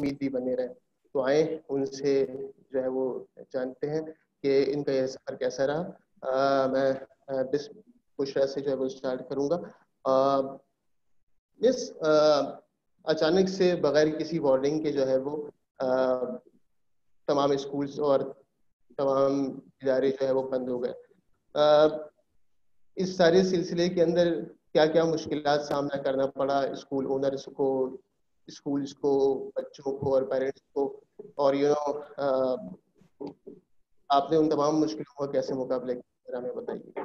उम्मीद भी बने रहे तो आए उनसे जो है वो जानते हैं कि इनका यह सफ़र कैसा रहा। आ, मैं बिस खुशरा से जो है वो स्टार्ट करूँगा। इस अचानक से बगैर किसी वार्निंग के जो है वो आ, तमाम स्कूल्स और तमाम इदारे जो है वो बंद हो गए। इस सारे सिलसिले के अंदर क्या क्या मुश्किल सामना करना पड़ा? स्कूल ओनर्स को स्कूल्स को, बच्चों को और पेरेंट्स को, और यू नो आपने उन तमाम मुश्किलों का कैसे मुकाबले किया हमें बताइए।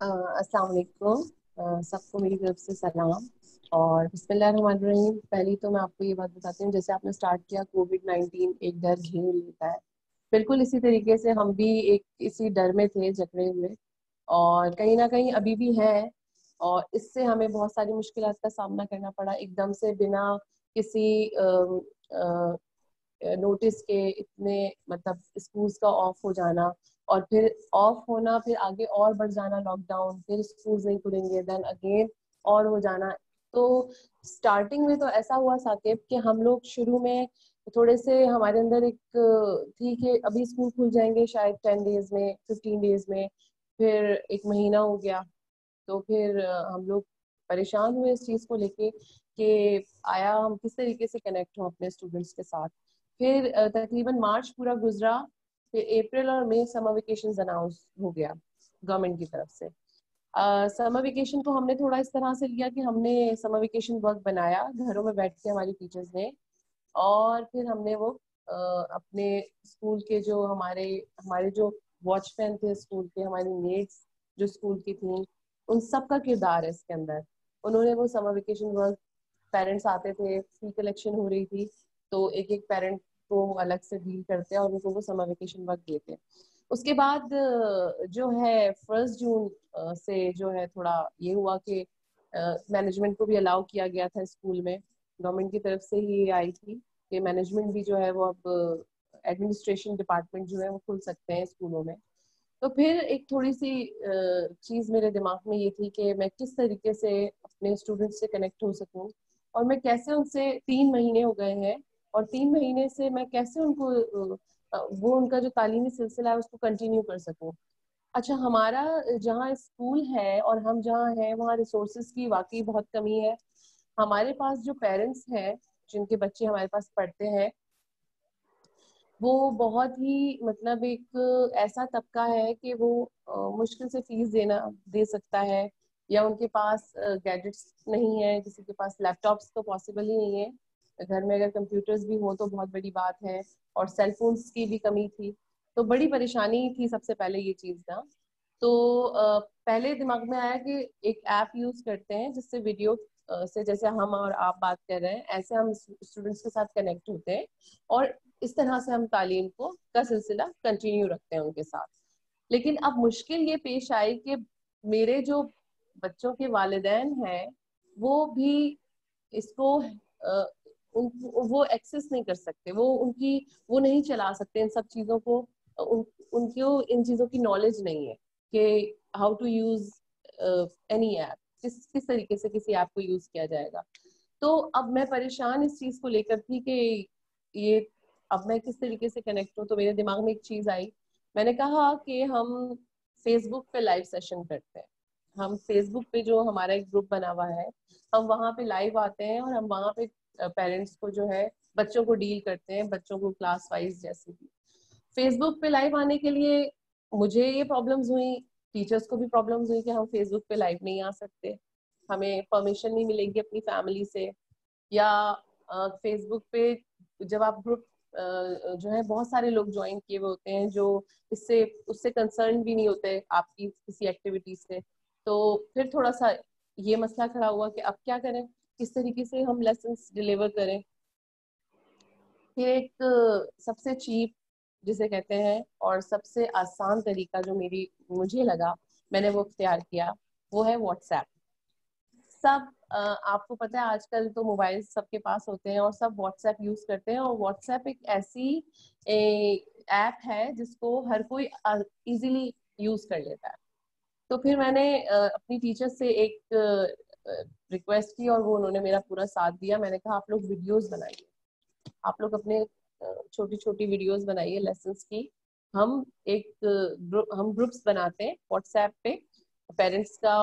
अस्सलाम वालेकुम। सबको मेरी तरफ़ से सलाम। और बिस्मिल्लाहिर्रहमानिर्रहीम पहली तो मैं आपको ये बात बताती हूँ, जैसे आपने स्टार्ट किया कोविड नाइन्टीन एक डर घेर लेता है। बिल्कुल इसी तरीके से हम भी एक इसी डर में थे, जकड़े हुए। और कहीं ना कहीं अभी भी है और इससे हमें बहुत सारी मुश्किल का सामना करना पड़ा। एकदम से बिना किसी नोटिस के इतने मतलब स्कूल्स का ऑफ़ हो जाना और फिर ऑफ़ होना, फिर आगे और बढ़ जाना लॉकडाउन फिर स्कूल नहीं खुलेंगे देन अगेन और हो जाना। तो स्टार्टिंग में तो ऐसा हुआ साकेब कि हम लोग शुरू में थोड़े से हमारे अंदर एक, थी कि अभी स्कूल खुल जाएँगे शायद टेन डेज़ में फिफ्टीन डेज़ में, फिर एक महीना हो गया। तो फिर हम लोग परेशान हुए इस चीज़ को लेके कि आया हम किस तरीके से कनेक्ट हों अपने स्टूडेंट्स के साथ। फिर तकरीबन मार्च पूरा गुजरा फिर अप्रैल और मई समर वेकेशन अनाउंस हो गया गवर्नमेंट की तरफ़ से। समर वेकेशन को हमने थोड़ा इस तरह से लिया कि हमने समर वेकेशन वर्क बनाया घरों में बैठ के हमारी टीचर्स ने और फिर हमने वो uh, अपने स्कूल के जो हमारे हमारे जो वॉचमैन थे स्कूल के हमारी मेड्स जो स्कूल की थी उन सब का किरदार है इसके अंदर। उन्होंने वो समर वेकेशन वर्क पेरेंट्स आते थे फ़ी कलेक्शन हो रही थी तो एक एक पेरेंट को अलग से डील करते हैं और उनको वो समर वेकेशन वर्क देते हैं। उसके बाद जो है फ़र्स्ट जून से जो है थोड़ा ये हुआ कि मैनेजमेंट को भी अलाउ किया गया था स्कूल में। गवर्नमेंट की तरफ़ से ही आई थी कि मैनेजमेंट भी जो है वो अब एडमिनिस्ट्रेशन डिपार्टमेंट जो है वो खुल सकते हैं स्कूलों में। तो फिर एक थोड़ी सी चीज़ मेरे दिमाग में ये थी कि मैं किस तरीके से अपने स्टूडेंट्स से कनेक्ट हो सकूँ और मैं कैसे उनसे तीन महीने हो गए हैं और तीन महीने से मैं कैसे उनको वो उनका जो तालीमी सिलसिला है उसको कंटिन्यू कर सकूँ। अच्छा हमारा जहाँ स्कूल है और हम जहाँ हैं, वहाँ रिसोर्सेज की वाकई बहुत कमी है। हमारे पास जो पेरेंट्स हैं, जिनके बच्चे हमारे पास पढ़ते हैं वो बहुत ही मतलब एक ऐसा तबका है कि वो मुश्किल से फ़ीस देना, दे सकता है या उनके पास गैजेट्स नहीं है, किसी के पास लैपटॉप्स तो पॉसिबल ही नहीं है। घर में अगर कंप्यूटर्स भी हो तो बहुत बड़ी बात है और सेलफोन्स की भी कमी थी। तो बड़ी परेशानी थी सबसे पहले ये चीज़ ना। तो पहले दिमाग में आया कि एक ऐप यूज़ करते हैं जिससे वीडियो से जैसे हम और आप बात कर रहे हैं, ऐसे हम स्टूडेंट्स के साथ कनेक्ट होते हैं। और इस तरह से हम तालीम को का सिलसिला कंटिन्यू रखते हैं उनके साथ। लेकिन अब मुश्किल ये पेश आई कि मेरे जो बच्चों के वालदेन हैं वो भी इसको उन, वो एक्सेस नहीं कर सकते। वो उनकी वो नहीं चला सकते इन सब चीज़ों को उन, उनको इन चीज़ों की नॉलेज नहीं है कि how to use any app किस किस तरीके से किसी ऐप को यूज़ किया जाएगा। तो अब मैं परेशान इस चीज़ को लेकर थी कि ये अब मैं किस तरीके से कनेक्ट हूँ तो मेरे दिमाग में एक चीज़ आई। मैंने कहा कि हम फेसबुक पे लाइव सेशन करते हैं। हम फेसबुक पे जो हमारा एक ग्रुप बना हुआ है, हम वहाँ पे लाइव आते हैं और हम वहाँ पे पेरेंट्स को जो है, बच्चों को डील करते हैं, बच्चों को क्लास वाइज जैसे भी। फेसबुक पे लाइव आने के लिए मुझे ये प्रॉब्लम्स हुई टीचर्स को भी प्रॉब्लम्स हुई कि हम फेसबुक पे लाइव नहीं आ सकते। हमें परमिशन नहीं मिलेगी अपनी फैमिली से। या फेसबुक पे जब आप ग्रुप जो है बहुत सारे लोग ज्वाइन किए हुए होते हैं जो इससे, उससे कंसर्न भी नहीं होते आपकी किसी एक्टिविटी से। तो फिर थोड़ा सा ये मसला खड़ा हुआ कि अब क्या करें? किस तरीके से हम लेसन डिलीवर करें? फिर एक सबसे चीप जिसे कहते हैं और सबसे आसान तरीका जो मेरी, मुझे लगा, मैंने वो इख्तियार किया, वो है व्हाट्सएप सब आपको पता है आजकल तो मोबाइल सबके पास होते हैं और सब व्हाट्सएप यूज़ करते हैं और व्हाट्सएप एक ऐसी ऐप है जिसको हर कोई इजीली यूज़ कर लेता है। तो फिर मैंने अपनी टीचर से एक रिक्वेस्ट की और वो उन्होंने मेरा पूरा साथ दिया। मैंने कहा, आप लोग वीडियोस बनाइए। आप लोग अपने छोटी छोटी वीडियोस बनाइए लेसन की। हम एक हम ग्रुप्स बनाते हैं व्हाट्सएप पे पेरेंट्स का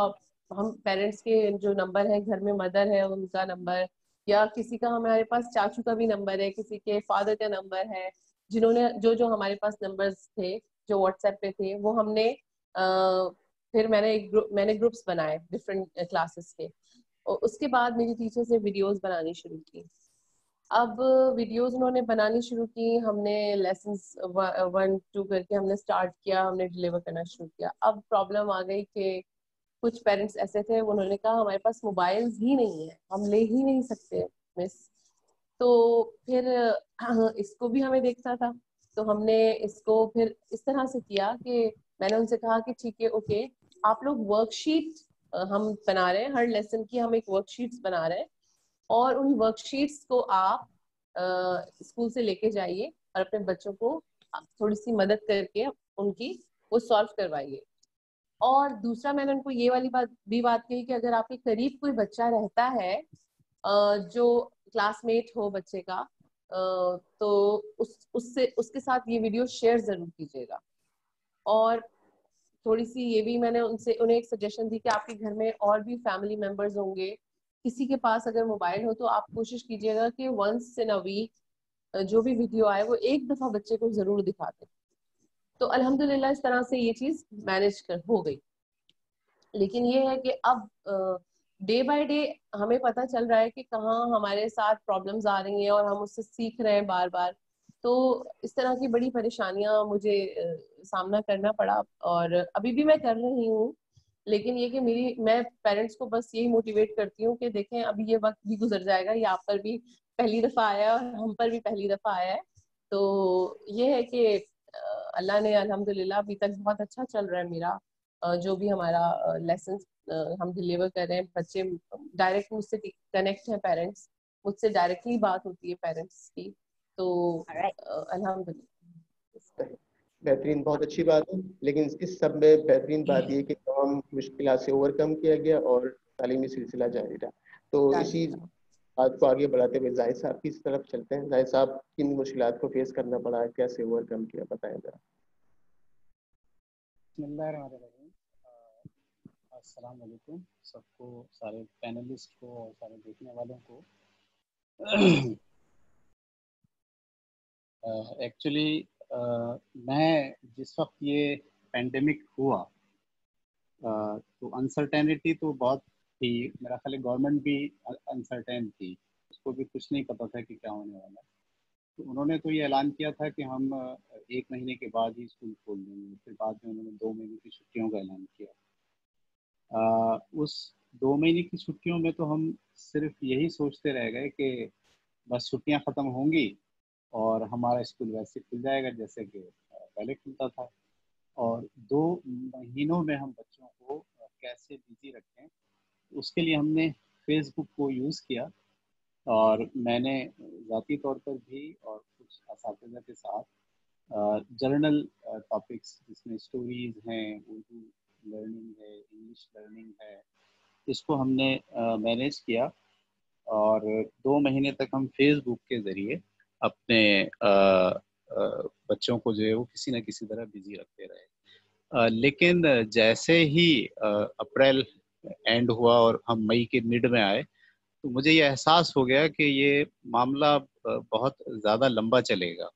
हम पेरेंट्स के जो नंबर है घर में मदर है उनका नंबर या किसी का हमारे पास चाचू का भी नंबर है किसी के फादर का नंबर है जिन्होंने जो जो हमारे पास नंबर्स थे जो व्हाट्सएप पे थे वो हमने आ, फिर मैंने एक ग्रुप मैंने ग्रुप्स बनाए डिफरेंट क्लासेस के। और उसके बाद मेरी टीचर से वीडियोस बनानी शुरू की। अब वीडियोस उन्होंने बनानी शुरू की हमने लेसन वन टू करके हमने स्टार्ट किया हमने डिलीवर करना शुरू किया। अब प्रॉब्लम आ गई कि कुछ पेरेंट्स ऐसे थे, उन्होंने कहा, हमारे पास मोबाइल ही नहीं है, हम ले ही नहीं सकते मिस तो फिर इसको भी हमें देखना था। तो हमने इसको फिर इस तरह से किया कि मैंने उनसे कहा कि ठीक है, ओके, आप लोग वर्कशीट हम बना रहे हैं, हर लेसन की हम एक वर्कशीट्स बना रहे हैं, और उन वर्कशीट्स को आप स्कूल से लेके जाइए और अपने बच्चों को थोड़ी सी मदद करके उनकी, वो सॉल्व करवाइए। और दूसरा मैंने उनको ये वाली बात, भी बात कही कि अगर आपके करीब कोई बच्चा रहता है जो क्लासमेट हो बच्चे का तो उस, उससे, उसके साथ ये वीडियो शेयर ज़रूर कीजिएगा। और थोड़ी सी ये भी मैंने उनसे, उन्हें एक सजेशन दी कि आपके घर में और भी फैमिली मेंबर्स होंगे, किसी के पास अगर मोबाइल हो तो आप कोशिश कीजिएगा कि वंस इन अ वीक जो भी वीडियो आए वो एक दफ़ा बच्चे को ज़रूर दिखा दें। तो अल्हम्दुलिल्लाह, इस तरह से ये चीज़ मैनेज कर, हो गई। लेकिन ये है कि अब डे बाय डे हमें पता चल रहा है कि कहाँ हमारे साथ प्रॉब्लम्स आ रही हैं और हम उससे सीख रहे हैं बार बार तो इस तरह की बड़ी परेशानियाँ मुझे सामना करना पड़ा और अभी भी मैं कर रही हूँ। लेकिन ये कि मेरी, मैं पेरेंट्स को बस यही मोटिवेट करती हूँ कि देखें, अभी ये वक्त भी गुजर जाएगा, ये आप पर भी पहली दफ़ा आया है और हम पर भी पहली दफ़ा आया है। तो ये है कि अल्लाह ने अल्हम्दुलिल्लाह अभी तक बहुत अच्छा चल रहा है मेरा। जो भी हमारा लेसन हम डिलीवर कर रहे हैं बच्चे डायरेक्ट मुझसे कनेक्ट हैं पेरेंट्स मुझसे डायरेक्टली बात होती है पेरेंट्स की तो अल्हम्दुलिल्लाह। बेहतरीन बहुत अच्छी बात है लेकिन इस सब में बेहतरीन बात ये कि तमाम मुश्किल से ओवरकम किया गया और तालीमी सिलसिला जारी रहा। तो इसी बात को आगे बढ़ाते हुए जाहिद साहब की तरफ़ चलते हैं? जाहिद साहब किन मुश्किल को फेस करना पड़ा? कैसे ओवरकम किया? बताएँ जरा। अस्सलाम वालेकुम। सबको सारे पैनलिस्ट को और सारे देखने वालों को। एक्चुअली uh, uh, मैं जिस वक्त ये पेंडेमिक हुआ uh, तो अनसर्टेनिटी तो बहुत थी मेरा ख्याल गवर्नमेंट भी अनसर्टेन थी। उसको भी कुछ नहीं पता था कि क्या होने वाला तो उन्होंने तो ये ऐलान किया था कि हम एक महीने के बाद ही स्कूल खोल देंगे। फिर बाद में उन्होंने दो महीने की छुट्टियों का ऐलान किया। आ, उस दो महीने की छुट्टियों में तो हम सिर्फ़ यही सोचते रह गए कि बस छुट्टियाँ ख़त्म होंगी और हमारा स्कूल वैसे खुल जाएगा जैसे कि पहले खुलता था। और दो महीनों में हम बच्चों को कैसे बिज़ी रखें उसके लिए हमने फेसबुक को यूज़ किया और मैंने ज़ाती तौर पर भी और कुछ इस के साथ जर्नल टॉपिक्स जिसमें स्टोरीज हैं, उर्दू लर्निंग है इंग्लिश लर्निंग है, इसको हमने मैनेज किया और दो महीने तक हम फेसबुक के ज़रिए अपने बच्चों को जो है वो किसी न किसी तरह बिज़ी रखते रहे। लेकिन जैसे ही अप्रैल एंड हुआ और हम मई के मिड में आए तो मुझे ये एहसास हो गया कि ये मामला बहुत ज़्यादा लंबा चलेगा।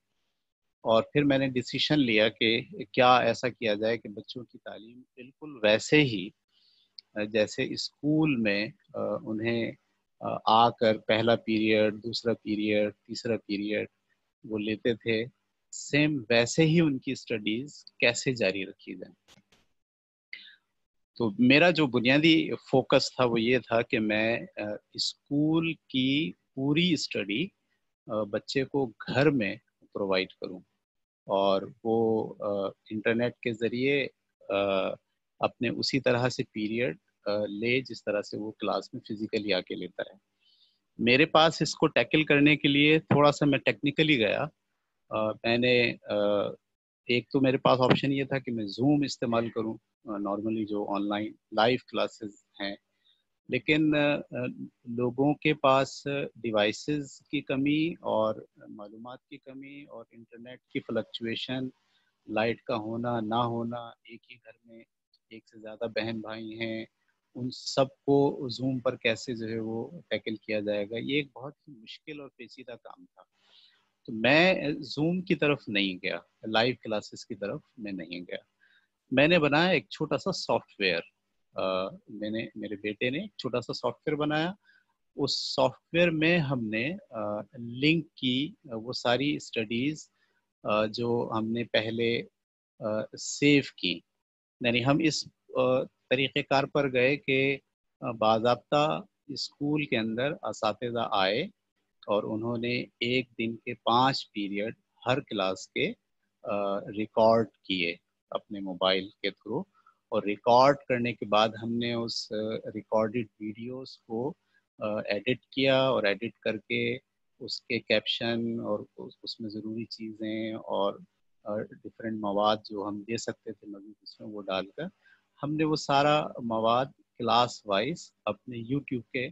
और फिर मैंने डिसीशन लिया कि क्या ऐसा किया जाए कि बच्चों की तालीम बिल्कुल वैसे ही जैसे स्कूल में उन्हें आकर पहला पीरियड दूसरा पीरियड तीसरा पीरियड वो लेते थे सेम वैसे ही उनकी स्टडीज़ कैसे जारी रखी जाए। तो मेरा जो बुनियादी फोकस था वो ये था कि मैं स्कूल की पूरी स्टडी बच्चे को घर में प्रोवाइड करूँ। और वो इंटरनेट के ज़रिए अपने उसी तरह से पीरियड ले जिस तरह से वो क्लास में फिजिकली आके लेता है मेरे पास इसको टैकल करने के लिए थोड़ा सा मैं टेक्निकली गया। मैंने एक तो मेरे पास ऑप्शन ये था कि मैं जूम इस्तेमाल करूँ नॉर्मली जो ऑनलाइन लाइव क्लासेस हैं। लेकिन लोगों के पास डिवाइसेस की कमी और मालूम की कमी और इंटरनेट की फ्लक्चुएशन लाइट का होना, ना होना, एक ही घर में एक से ज़्यादा बहन भाई हैं, उन सबको जूम पर कैसे जो है वो टैकल किया जाएगा, ये एक बहुत ही मुश्किल और पेचीदा काम था। तो मैं जूम की तरफ़ नहीं गया लाइव क्लासेस की तरफ़ मैं नहीं गया। मैंने बनाया एक छोटा सा सॉफ्टवेयर मैंने, मेरे बेटे ने छोटा सा सॉफ्टवेयर बनाया। उस सॉफ्टवेयर में हमने लिंक की वो सारी स्टडीज़ जो हमने पहले सेव की। यानी हम इस तरीक़ेकार पर गए कि बाबा स्कूल के अंदर इस आए और उन्होंने एक दिन के पाँच पीरियड हर क्लास के रिकॉर्ड किए अपने मोबाइल के थ्रू। और रिकॉर्ड करने के बाद हमने उस रिकॉर्डेड वीडियोस को एडिट किया और एडिट करके उसके कैप्शन और उसमें ज़रूरी चीज़ें और डिफरेंट मवाद जो हम दे सकते थे मजीद उसमें वो डालकर हमने वो सारा मवाद क्लास वाइज अपने यूट्यूब के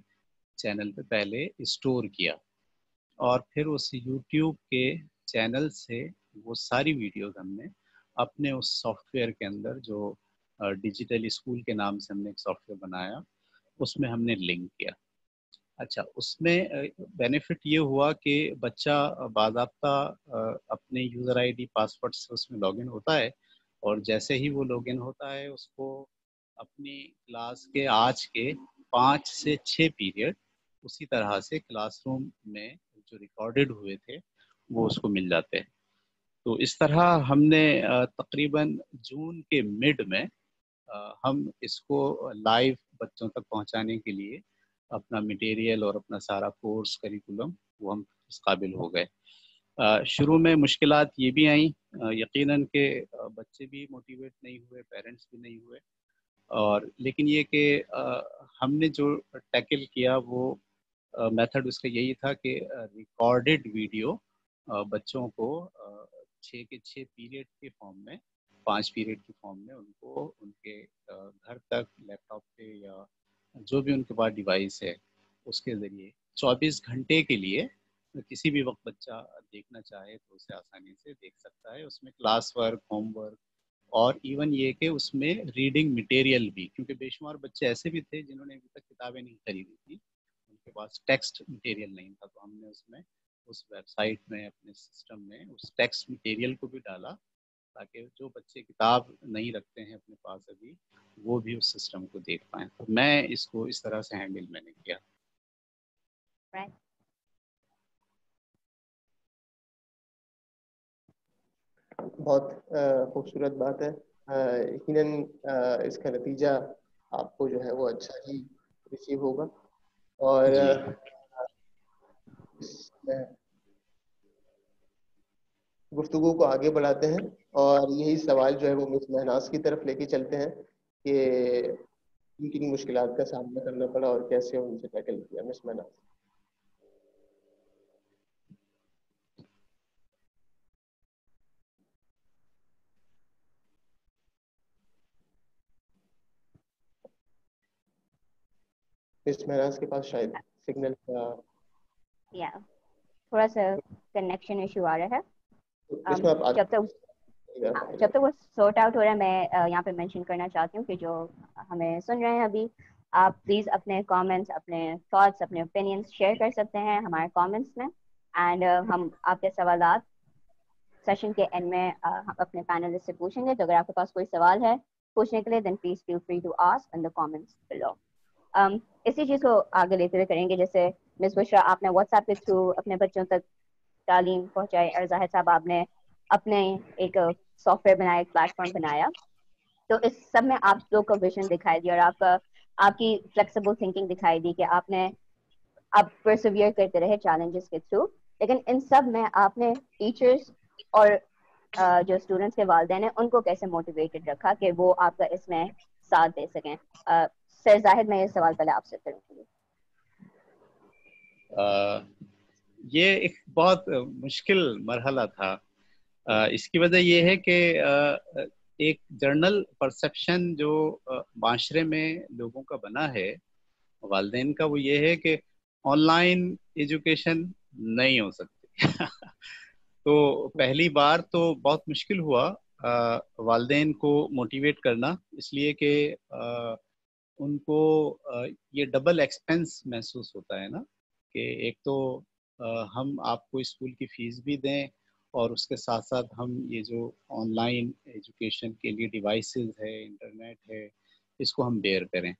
चैनल पे पहले स्टोर किया। और फिर उस यूट्यूब के चैनल से वो सारी वीडियोस हमने अपने उस सॉफ्टवेयर के अंदर जो डिजिटल स्कूल के नाम से हमने एक सॉफ्टवेयर बनाया, उसमें हमने लिंक किया। अच्छा उसमें बेनिफिट ये हुआ कि बच्चा बाबा अपने यूज़र आईडी पासवर्ड से उसमें लॉगिन होता है और जैसे ही वो लॉगिन होता है, उसको अपनी क्लास के आज के पाँच से छः पीरियड उसी तरह से क्लासरूम में जो रिकॉर्डेड हुए थे वो उसको मिल जाते हैं। तो इस तरह हमने तकरीबन जून के मिड में हम इसको लाइव बच्चों तक पहुँचाने के लिए अपना मटेरियल और अपना सारा कोर्स करिकुलम वो हम इस काबिल हो गए। शुरू में मुश्किल ये भी आई यकीनन के बच्चे भी मोटिवेट नहीं हुए पेरेंट्स भी नहीं हुए। और लेकिन ये कि हमने जो टैकल किया वो मेथड उसका यही था कि रिकॉर्डेड वीडियो बच्चों को छः के छः पीरियड के फॉर्म में, पाँच पीरियड के फॉर्म में उनको, उनके घर तक लैपटॉप पे या जो भी उनके पास डिवाइस है, उसके ज़रिए 24 घंटे के लिए किसी भी वक्त बच्चा देखना चाहे तो उसे आसानी से देख सकता है। उसमें क्लास वर्क होमवर्क और इवन ये कि उसमें रीडिंग मटेरियल भी, क्योंकि बेशुमार बच्चे ऐसे भी थे जिन्होंने अभी तक किताबें नहीं खरीदी थी। उनके पास टेक्स्ट मटेरियल नहीं था तो हमने उसमें उस वेबसाइट में अपने सिस्टम में उस टेक्स्ट मटेरियल को भी डाला ताकि जो बच्चे किताब नहीं रखते हैं अपने पास अभी वो भी उस सिस्टम को देख पाए। तो मैं इसको इस तरह से हैंडल मैंने किया। बहुत खूबसूरत बात है। यकीनन इसका नतीजा आपको जो है वो अच्छा ही रिसीव होगा। और गुफ्तु को आगे बढ़ाते हैं और यही सवाल जो है वो मिस महनाज की तरफ़ लेके चलते हैं कि किन मुश्किल का सामना करना पड़ा और कैसे उनसे टैकल किया मिस महनाज। मिस महनाज के पास शायद सिग्नल का या थोड़ा सा कनेक्शन इशू आ रहा है। um, जब तक हाँ, जब तक वो सॉर्ट आउट हो रहा है मैं यहाँ पे मेंशन करना चाहती हूँ कि जो हमें सुन रहे हैं अभी आप प्लीज़ अपने कमेंट्स अपने थॉट्स अपने ओपिनियंस शेयर कर सकते हैं हमारे कमेंट्स में। एंड हम आपके सवाल सेशन के एंड में हम अपने पैनलिस्ट से पूछेंगे। तो अगर आपके पास कोई सवाल है पूछने के लिए then please feel free to ask in the comments below इसी चीज़ को आगे लेते हुए करेंगे, जैसे मिस बुशरा आपने व्हाट्सएप के थ्रू अपने बच्चों तक तालीम पहुंचाई और ज़ाहिर साहब आपने अपने एक सॉफ्टवेयर बनाया, एक प्लेटफॉर्म बनाया। तो इस सब में आप लोग का विजन दिखाई दिया और आपका आपकी फ्लेक्सिबल थिंकिंग दिखाई दी कि आपने आप परसिवियर करते रहे चैलेंजेस के थ्रू लेकिन इन सब में आपने टीचर्स और जो स्टूडेंट्स के वालदे हैं, उनको कैसे मोटिवेटेड रखा कि वो आपका इसमें साथ दे सकें? सर जाहिद मैं ये सवाल पहले आपसे करूँगी। ये एक बहुत मुश्किल मरहला था। आ, इसकी वजह यह है कि एक जर्नल परसेप्शन जो माशरे में लोगों का बना है वालदेन का वो ये है कि ऑनलाइन एजुकेशन नहीं हो सकती। तो पहली बार तो बहुत मुश्किल हुआ वालदेन को मोटिवेट करना इसलिए कि उनको ये डबल एक्सपेंस महसूस होता है ना, कि एक तो हम आपको स्कूल की फ़ीस भी दें और उसके साथ साथ हम ये जो ऑनलाइन एजुकेशन के लिए डिवाइसेस है इंटरनेट है, इसको हम बेयर करें।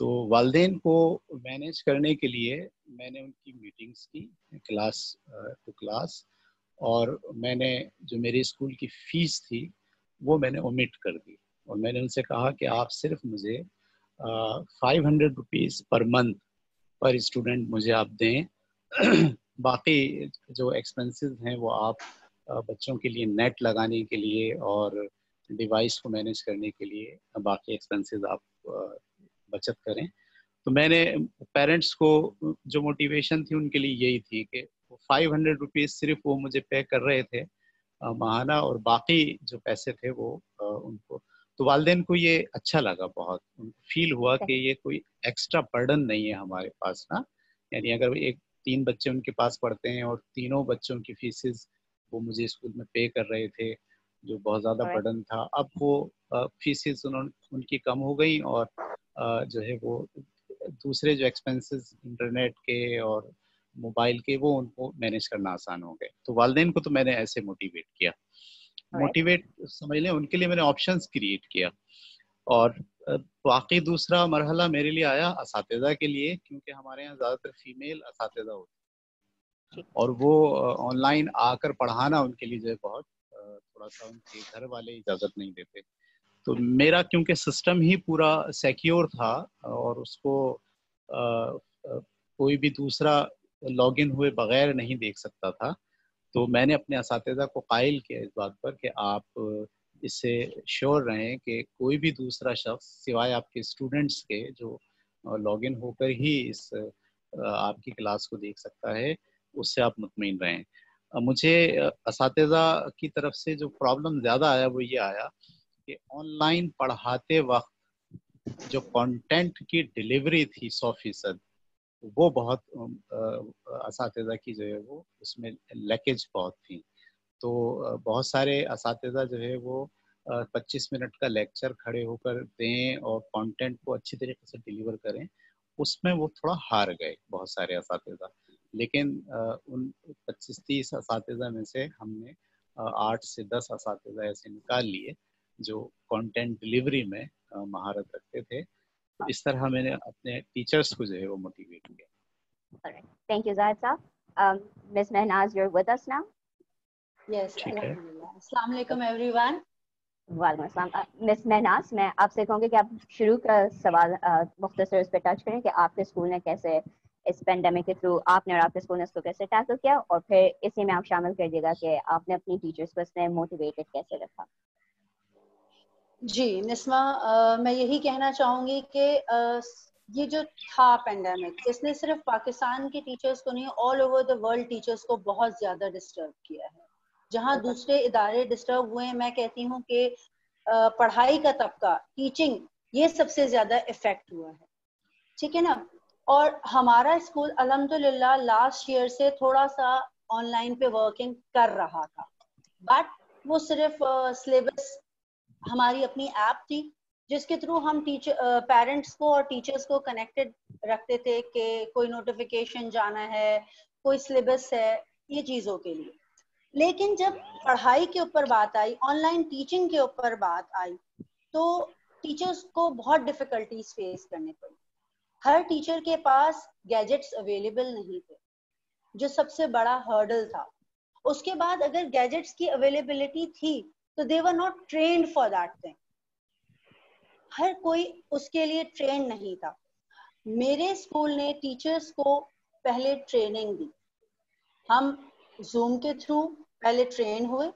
तो वालदेन को मैनेज करने के लिए मैंने उनकी मीटिंग्स की क्लास टू क्लास और मैंने जो मेरे स्कूल की फ़ीस थी, वो मैंने ओमिट कर दी। और मैंने उनसे कहा कि आप सिर्फ़ मुझे five hundred rupees per month per student मुझे आप दें। बाकी जो एक्सपेंसेस हैं वो आप बच्चों के लिए नेट लगाने के लिए और डिवाइस को मैनेज करने के लिए बाकी एक्सपेंसेस आप बचत करें। तो मैंने पेरेंट्स को जो मोटिवेशन थी उनके लिए यही थी कि फाइव हंड्रेड रुपीज़ सिर्फ़ वो मुझे पे कर रहे थे महाना और बाकी जो पैसे थे वो उनको तो वालदेन को ये अच्छा लगा बहुत। फील हुआ कि ये कोई एक्स्ट्रा बर्डन नहीं है हमारे पास ना। यानी अगर एक तीन बच्चे उनके पास पढ़ते हैं और तीनों बच्चों की फीसेस वो मुझे स्कूल में पे कर रहे थे जो बहुत ज़्यादा बर्डन था अब वो फीसेस उन्होंने उनकी कम हो गई और जो है वो दूसरे जो एक्सपेंसेस इंटरनेट के और मोबाइल के वो उनको मैनेज करना आसान हो गए। तो वालदेन को तो मैंने ऐसे मोटिवेट किया। मोटिवेट समझ लें उनके लिए मैंने ऑप्शंस क्रिएट किया। और बाकी दूसरा मरहला मेरे लिए आया इस के लिए क्योंकि हमारे यहाँ ज़्यादातर फीमेल इस होते और वो ऑनलाइन आकर पढ़ाना उनके लिए जो है बहुत थोड़ा सा उनके घर वाले इजाज़त नहीं देते। तो मेरा क्योंकि सिस्टम ही पूरा सिक्योर था और उसको आ, कोई भी दूसरा लॉगिन हुए बगैर नहीं देख सकता था तो मैंने अपने इस को कायल किया इस बात पर कि आप इससे श्योर रहें कि कोई भी दूसरा शख्स, सिवाय आपके स्टूडेंट्स के, जो लॉगिन होकर ही इस आपकी क्लास को देख सकता है, उससे आप मुतमिन रहें। मुझे इस की तरफ़ से जो प्रॉब्लम ज़्यादा आया वो ये आया कि ऑनलाइन पढ़ाते वक्त जो कंटेंट की डिलीवरी थी सौ फ़ीसद वो बहुत इस की जो है वो उसमें लैकेज बहुत थी। तो बहुत सारे इस जो है वो पच्चीस मिनट का लेक्चर खड़े होकर दें और कंटेंट को अच्छी तरीके से डिलीवर करें, उसमें वो थोड़ा हार गए बहुत सारे इस लेकिन उन पच्चीस तीस इस में से हमने आठ से दस इस ऐसे निकाल लिए, जो कंटेंट डिलीवरी में महारत रखते थे। इस तरह मैंने अपने टीचर्स को जो है वो मोटिवेट किया थैंक यू जाहिद साहब miss Mehnaz you are with us now yes अस्सलाम वालेकुम एवरीवन अस्सलाम मिस महनाज मैं आपसे कहूँगी कि आप शुरू का सवाल मुख्तसर इस पर टच करें कि आपके स्कूल ने कैसे इस पेंडेमिक के थ्रू आपने और आपके स्कूल ने इसको कैसे टैकल किया और फिर इसी में आप शामिल कर दिएगा कि आपने अपनी टीचर्स को इसमें मोटिवेटेड कैसे रखा? जी निस्मा मैं यही कहना चाहूँगी कि ये जो था पेंडेमिक इसने सिर्फ़ पाकिस्तान के टीचर्स को नहीं all over the world teachers को बहुत ज़्यादा डिस्टर्ब किया है। जहाँ दूसरे इदारे डिस्टर्ब हुए मैं कहती हूँ कि पढ़ाई का तबका टीचिंग ये सबसे ज़्यादा इफ़ेक्ट हुआ है। ठीक है ना? और हमारा स्कूल अलहमदुल्ला लास्ट ईयर से थोड़ा सा ऑनलाइन पे वर्किंग कर रहा था। बट वो सिर्फ़ सिलेबस हमारी अपनी ऐप थी जिसके थ्रू हम टीचर पेरेंट्स को और टीचर्स को कनेक्टेड रखते थे कि कोई नोटिफिकेशन जाना है, कोई सिलेबस है, ये चीज़ों के लिए। लेकिन जब पढ़ाई के ऊपर बात आई ऑनलाइन टीचिंग के ऊपर बात आई तो टीचर्स को बहुत डिफिकल्टीज फेस करने पड़ी। हर टीचर के पास गैजेट्स अवेलेबल नहीं थे, जो सबसे बड़ा हर्डल था। उसके बाद अगर गैजेट्स की अवेलेबिलिटी थी तो they were not train for that thing हर कोई उसके लिए ट्रेन नहीं था। मेरे स्कूल ने टीचर्स को पहले ट्रेनिंग दी। हम जूम के थ्रू पहले ट्रेन हुए।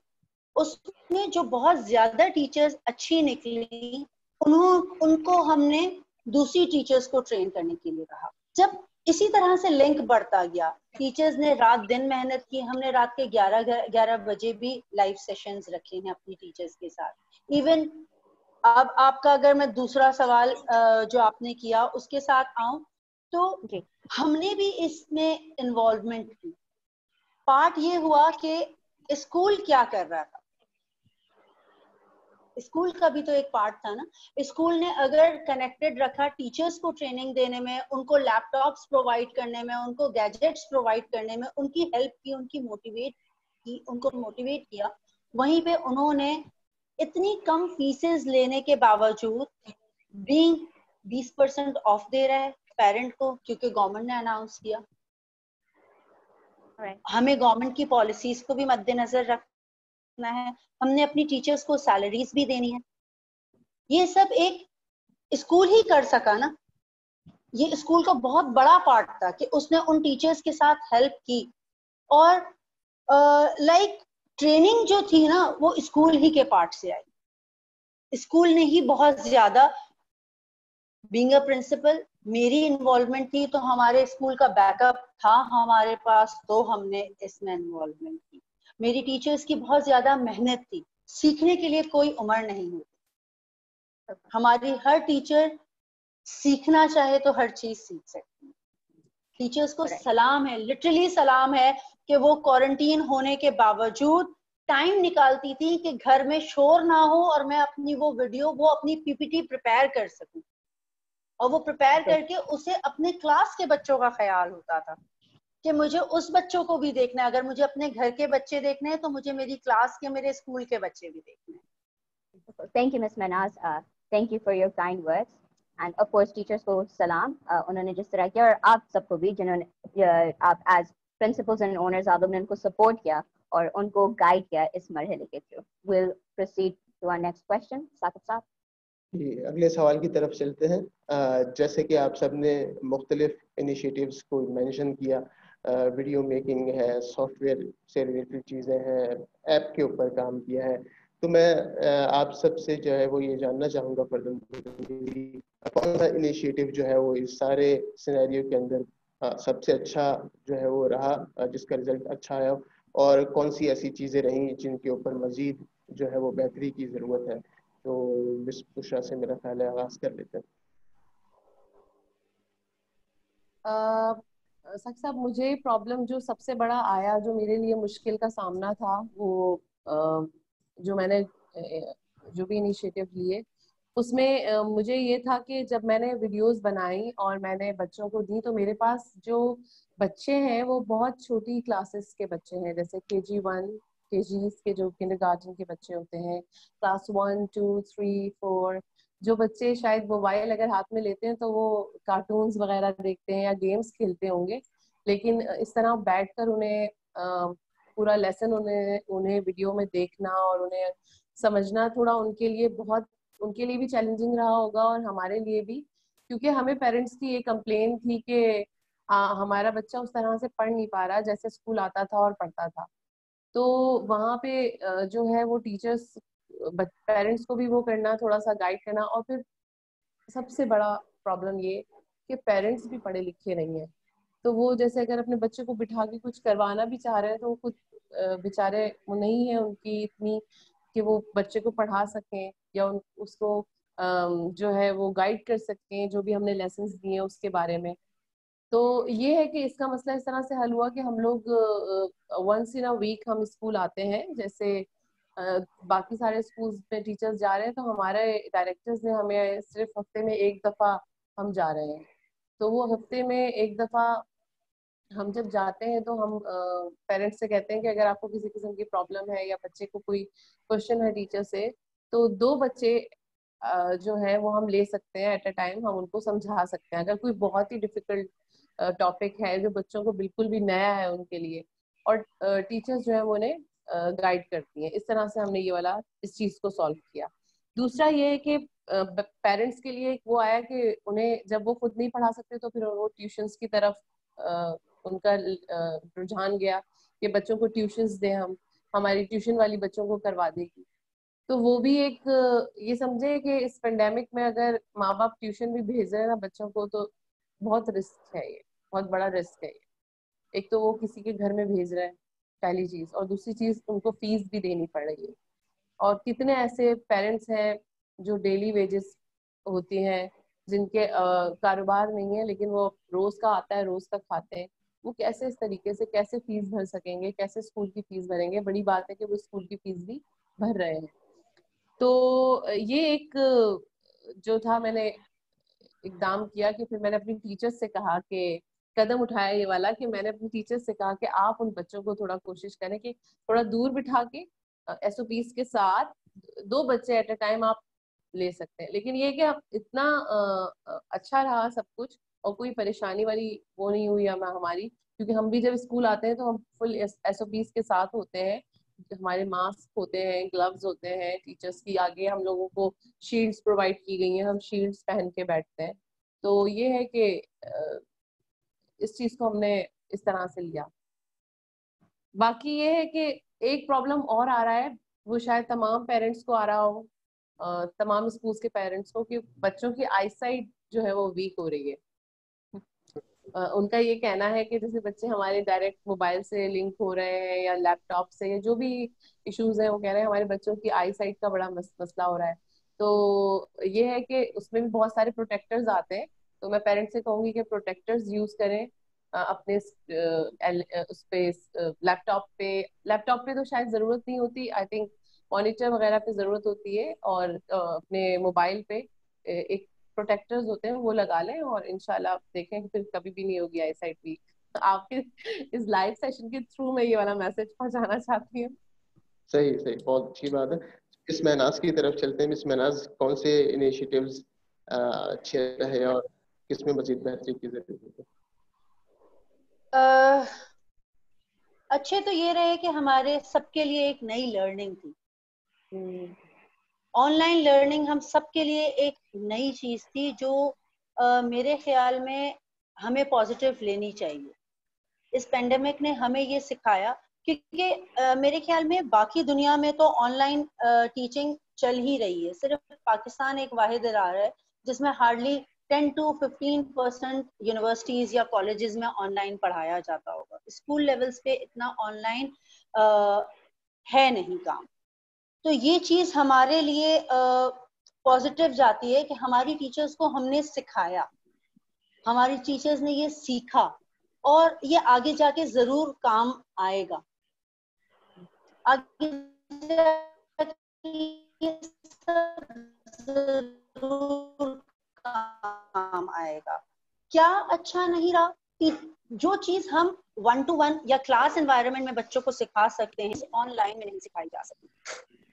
उसमें जो बहुत ज़्यादा टीचर्स अच्छी निकली, उन्हों, उनको हमने दूसरी टीचर्स को ट्रेन करने के लिए कहा। जब इसी तरह से लिंक बढ़ता गया टीचर्स ने रात दिन मेहनत की, हमने रात के 11 11 बजे भी लाइव सेशंस रखे हैं अपनी टीचर्स के साथ। इवन अब आपका अगर मैं दूसरा सवाल जो आपने किया उसके साथ आऊँ तो हमने भी इसमें इन्वॉल्वमेंट की। पार्ट ये हुआ कि स्कूल क्या कर रहा था? स्कूल का भी तो एक पार्ट था ना? स्कूल ने अगर कनेक्टेड रखा टीचर्स को ट्रेनिंग देने में उनको लैपटॉप्स प्रोवाइड करने में उनको गैजेट्स प्रोवाइड करने में उनकी हेल्प की उनकी मोटिवेट की उनको मोटिवेट किया वहीं पे उन्होंने इतनी कम फीसेस लेने के बावजूद बीइंग 20 परसेंट ऑफ़ दे रहा है पेरेंट को क्योंकि गवर्नमेंट ने अनाउंस किया। Right. हमें गवर्नमेंट की पॉलिसीज़ को भी मद्देनजर रखना है। हमने अपनी टीचर्स को सैलरीज भी देनी है। ये सब एक स्कूल ही कर सका ना। ये स्कूल का बहुत बड़ा पार्ट था कि उसने उन टीचर्स के साथ हेल्प की। और लाइक uh, ट्रेनिंग जो थी ना वो स्कूल ही के पार्ट से आई। स्कूल ने ही बहुत ज़्यादा बींग अ प्रिंसिपल मेरी इन्वॉल्वमेंट थी तो हमारे स्कूल का बैकअप था हमारे पास तो हमने इसमें इन्वॉल्वमेंट की। मेरी टीचर्स की बहुत ज़्यादा मेहनत थी। सीखने के लिए कोई उम्र नहीं होती। हमारी हर टीचर सीखना चाहे तो हर चीज़ सीख सकती है। टीचर्स को सलाम है लिटरली सलाम है कि वो क्वारंटीन होने के बावजूद टाइम निकालती थी कि घर में शोर ना हो और मैं अपनी वो वीडियो वो अपनी पीपीटी प्रिपेयर कर सकूँ। और वो प्रिपेयर करके उसे अपने क्लास के बच्चों का ख्याल होता था कि मुझे उस बच्चों को भी देखना है। अगर मुझे अपने घर के बच्चे देखने हैं तो मुझे मेरी क्लास के मेरे स्कूल के बच्चे भी देखने हैं। Thank you miss Manaz thank you for your kind words and of course teachers को सलाम। Uh, उन्होंने जिस तरह किया और आप सबको भी जिन्होंने uh, आप एज प्रिंसिपल्स एंड ओनर्स लोगों ने उनको सपोर्ट किया और उनको गाइड किया इस मरहले के through will proceed to our next question Saqib साहब। अगले सवाल की तरफ़ चलते हैं। जैसे कि आप सबने मुख्तलिफ़ इनिशिएटिव्स को मेंशन किया वीडियो मेकिंग है सॉफ्टवेयर से रिलेटेड चीज़ें हैं ऐप के ऊपर काम किया है। तो मैं आप सबसे जो है वो ये जानना चाहूँगा कौन सा इनिशिएटिव जो है वो इस सारे सिनेरियो के अंदर सबसे अच्छा जो है वो रहा जिसका रिज़ल्ट अच्छा आया। और कौन सी ऐसी चीज़ें रहीं जिनके ऊपर मज़ीद जो है वो बेहतरी की ज़रूरत है? तो विश्व से मेरा ख्याल है आगाज़ कर लेते हैं। सख साहब मुझे प्रॉब्लम जो सबसे बड़ा आया जो मेरे लिए मुश्किल का सामना था वो आ, जो मैंने जो भी इनिशिएटिव लिए उसमें मुझे ये था कि जब मैंने वीडियोस बनाई और मैंने बच्चों को दी तो मेरे पास जो बच्चे हैं, वो बहुत छोटी क्लासेस के बच्चे हैं। जैसे के जी वन के जी के जो किंडर गार्डन के बच्चे होते हैं, class one, two, three, four, जो बच्चे शायद मोबाइल अगर हाथ में लेते हैं तो वो कार्टून्स वगैरह देखते हैं या गेम्स खेलते होंगे। लेकिन इस तरह बैठ कर उन्हें पूरा लेसन उन्हें उन्हें वीडियो में देखना और उन्हें समझना थोड़ा उनके लिए बहुत उनके लिए भी चैलेंजिंग रहा होगा और हमारे लिए भी, क्योंकि हमें पेरेंट्स की ये कंप्लेन थी कि हमारा बच्चा उस तरह से पढ़ नहीं पा रहा जैसे स्कूल आता था और पढ़ता था। तो वहाँ पे जो है वो टीचर्स पेरेंट्स को भी वो करना थोड़ा सा गाइड करना और फिर सबसे बड़ा प्रॉब्लम ये कि पेरेंट्स भी पढ़े लिखे नहीं है। तो वो जैसे अगर अपने बच्चे को बिठा के कुछ करवाना भी चाह रहे हैं तो वो कुछ बेचारे वो नहीं है उनकी इतनी कि वो बच्चे को पढ़ा सकें या उन, उसको जो है वो गाइड कर सकें, जो भी हमने लेसन दिए हैं उसके बारे में। तो ये है कि इसका मसला इस तरह से हल हुआ कि हम लोग वंस इन अ वीक हम स्कूल आते हैं। जैसे बाकी सारे स्कूल में टीचर्स जा रहे हैं तो हमारे डायरेक्टर्स ने हमें सिर्फ़ हफ़्ते में एक दफ़ा हम जा रहे हैं। तो वो हफ़्ते में एक दफ़ा हम जब जाते हैं तो हम पेरेंट्स से कहते हैं कि अगर आपको किसी किस्म की प्रॉब्लम है या बच्चे को कोई क्वेश्चन है टीचर से तो दो बच्चे जो है वो हम ले सकते हैं एट अ टाइम हम उनको समझा सकते हैं। अगर कोई बहुत ही डिफ़िकल्ट टॉपिक है जो बच्चों को बिल्कुल भी नया है उनके लिए, और टीचर्स जो है वो उन्हें गाइड करती हैं। इस तरह से हमने ये वाला, इस चीज़ को सॉल्व किया। दूसरा ये है कि पेरेंट्स के लिए वो आया कि उन्हें जब वो खुद नहीं पढ़ा सकते तो फिर वो ट्यूशंस की तरफ़ उनका रुझान गया कि बच्चों को ट्यूशंस दें हम, हमारी ट्यूशन वाली बच्चों को करवा देगी। तो वो भी एक, ये समझे कि इस पेंडेमिक में अगर माँ बाप ट्यूशन भी भेज रहे हैं ना बच्चों को तो बहुत रिस्क है ये, बहुत बड़ा रिस्क है ये। एक तो वो किसी के घर में भेज रहे हैं, पहली चीज़, और दूसरी चीज़, उनको फ़ीस भी देनी पड़ रही है। और कितने ऐसे पेरेंट्स हैं जो डेली वेजेस होती हैं, जिनके कारोबार नहीं है, लेकिन वो रोज का आता है, रोज का खाते हैं। वो कैसे इस तरीके से कैसे फ़ीस भर सकेंगे, कैसे स्कूल की फ़ीस भरेंगे? बड़ी बात है कि वो स्कूल की फ़ीस भी भर रहे हैं। तो ये एक, जो था मैंने इकदाम किया कि फिर मैंने अपनी टीचर्स से कहा कि, कदम उठाया ये वाला कि मैंने अपनी टीचर्स से कहा कि आप उन बच्चों को थोड़ा कोशिश करें कि थोड़ा दूर बिठा के एस के साथ दो बच्चे एट अ टाइम आप ले सकते हैं। लेकिन ये कि इतना अच्छा रहा सब कुछ और कोई परेशानी वाली वो नहीं हुई हमें हमारी, क्योंकि हम भी जब स्कूल आते हैं तो हम फुल एस ओ पीज के साथ होते हैं, हमारे मास्क होते हैं ग्लव्स होते हैं टीचर्स की आगे हम लोगों को शील्ड्स प्रोवाइड की गई हैं, हम शील्ड्स पहन के बैठते हैं। तो ये है कि इस चीज़ को हमने इस तरह से लिया। बाकी ये है कि एक प्रॉब्लम और आ रहा है, वो शायद तमाम पेरेंट्स को आ रहा हो तमाम स्कूल्स के पेरेंट्स को, कि बच्चों की आईसाइट जो है वो वीक हो रही है। उनका ये कहना है कि जैसे बच्चे हमारे डायरेक्ट मोबाइल से लिंक हो रहे हैं या लैपटॉप से या जो भी इश्यूज़ हैं, वो कह रहे हैं हमारे बच्चों की आई साइट का बड़ा मसला हो रहा है। तो ये है कि उसमें भी बहुत सारे प्रोटेक्टर्स आते हैं। तो मैं पेरेंट्स से कहूँगी कि प्रोटेक्टर्स यूज़ करें अपने उस पे लैपटॉप पे। लैपटॉप पे तो शायद ज़रूरत नहीं होती आई थिंक मॉनिटर वगैरह पे ज़रूरत होती है और अपने मोबाइल पे एक प्रोटेक्टर्स होते हैं वो लगा लें और इनशाला आप देखें फिर कभी भी नहीं होगी आई साइड वीक आपके इस लाइव सेशन के थ्रू मैं ये वाला मैसेज पहुंचाना चाहती हूँ। सही सही बहुत अच्छी बात है। इस महनाज की तरफ़ चलते हैं। इस महनाज कौन से इनिशिएटिव्स अच्छे रहे और किसमें मजीद बेहतरी की ज़रूरत है? अच्छे तो ये रहे कि हमारे सबके लिए एक नई लर्निंग थी। हम्म। ऑनलाइन लर्निंग हम सबके लिए एक नई चीज़ थी जो uh, मेरे ख्याल में हमें पॉजिटिव लेनी चाहिए। इस पेंडेमिक ने हमें ये सिखाया क्योंकि मेरे ख्याल में बाकी दुनिया में तो ऑनलाइन टीचिंग चल ही रही है। सिर्फ़ पाकिस्तान एक वाहिद इदारा है जिसमें हार्डली 10 टू 15 परसेंट यूनिवर्सिटीज या कॉलेजेस में ऑनलाइन पढ़ाया जाता होगा। स्कूल लेवल्स पे इतना ऑनलाइन है नहीं काम। तो ये चीज़ हमारे लिए पॉजिटिव जाती है कि हमारी टीचर्स को हमने सिखाया। हमारी टीचर्स ने ये सीखा और ये आगे जाके ज़रूर काम आएगा। आगे ज़रूर काम आएगा। क्या अच्छा नहीं रहा जो चीज़ हम वन टू वन या क्लास एनवायरनमेंट में बच्चों को सिखा सकते हैं ऑनलाइन में नहीं सिखाई जा सकती।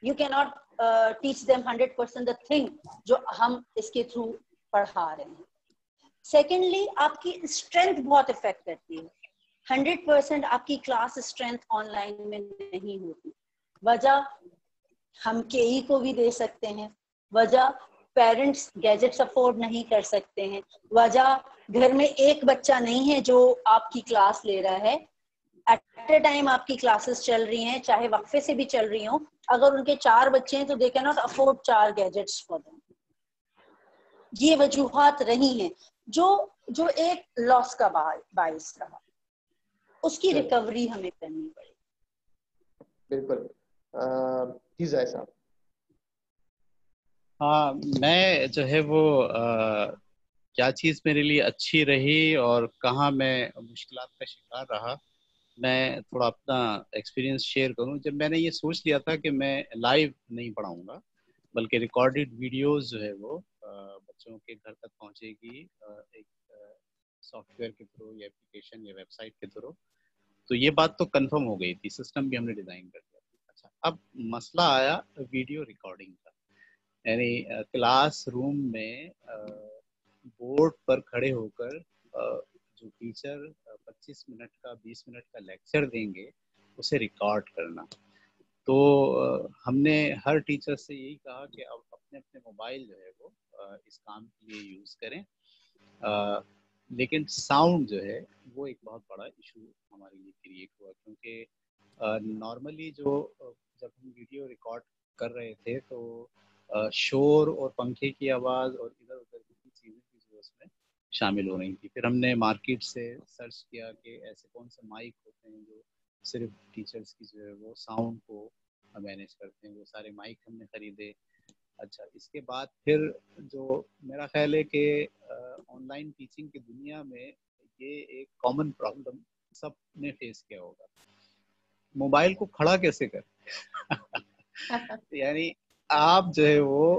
You can not teach them hundred percent the thing जो हम इसके थ्रू पढ़ा रहे हैं। सेकेंडली आपकी स्ट्रेंथ बहुत इफ़ेक्ट करती है। हंड्रेड परसेंट आपकी क्लास स्ट्रेंथ ऑनलाइन में नहीं होती। वजह हम के ई को भी दे सकते हैं। वजह पेरेंट्स गैजेट्स अफोर्ड नहीं कर सकते हैं। वजह घर में एक बच्चा नहीं है जो आपकी क्लास ले रहा है। एट ए टाइम आपकी क्लासेस चल रही हैं चाहे वक्फे से भी चल रही हो अगर उनके चार बच्चे हैं तो दे कैन नॉट अफोर्ड चार गैजेट्स फॉर देम ये वजूहत रही हैं जो जो एक लॉस का बायस रहा। उसकी रिकवरी हमें करनी पड़ी। बिल्कुल। साहब हाँ मैं जो है वो आ, क्या चीज़ मेरे लिए अच्छी रही और कहाँ मैं मुश्किल का शिकार रहा? मैं थोड़ा अपना एक्सपीरियंस शेयर करूँ। जब मैंने ये सोच लिया था कि मैं लाइव नहीं पढ़ाऊँगा, बल्कि रिकॉर्डेड वीडियोस जो है वो बच्चों के घर तक पहुंचेगी एक सॉफ्टवेयर के थ्रू या एप्लीकेशन या वेबसाइट के थ्रू तो ये बात तो कंफर्म हो गई थी। सिस्टम भी हमने डिज़ाइन कर दिया अच्छा अब मसला आया वीडियो रिकॉर्डिंग का। यानी क्लास रूम में बोर्ड पर खड़े होकर जो टीचर 25 मिनट का 20 मिनट का लेक्चर देंगे, उसे रिकॉर्ड करना। तो हमने हर टीचर से यही कहा कि अब अपने अपने मोबाइल जो है वो इस काम के लिए यूज़ करें। लेकिन साउंड जो है, वो एक बहुत बड़ा इशू हमारे लिए क्रिएट हुआ, क्योंकि नॉर्मली जो जब हम वीडियो रिकॉर्ड कर रहे थे तो शोर और पंखे की आवाज़ और इधर उधर की चीज़ें की जो उसमें शामिल हो रही थी। फिर हमने मार्केट से सर्च किया कि ऐसे कौन से माइक होते हैं जो सिर्फ़ टीचर्स की जो है वो साउंड को मैनेज करते हैं, वो सारे माइक हमने खरीदे। अच्छा इसके बाद फिर जो मेरा ख्याल है कि ऑनलाइन टीचिंग की दुनिया में ये एक कॉमन प्रॉब्लम सबने फेस किया होगा। मोबाइल को खड़ा कैसे कर? यानी आप जो है वो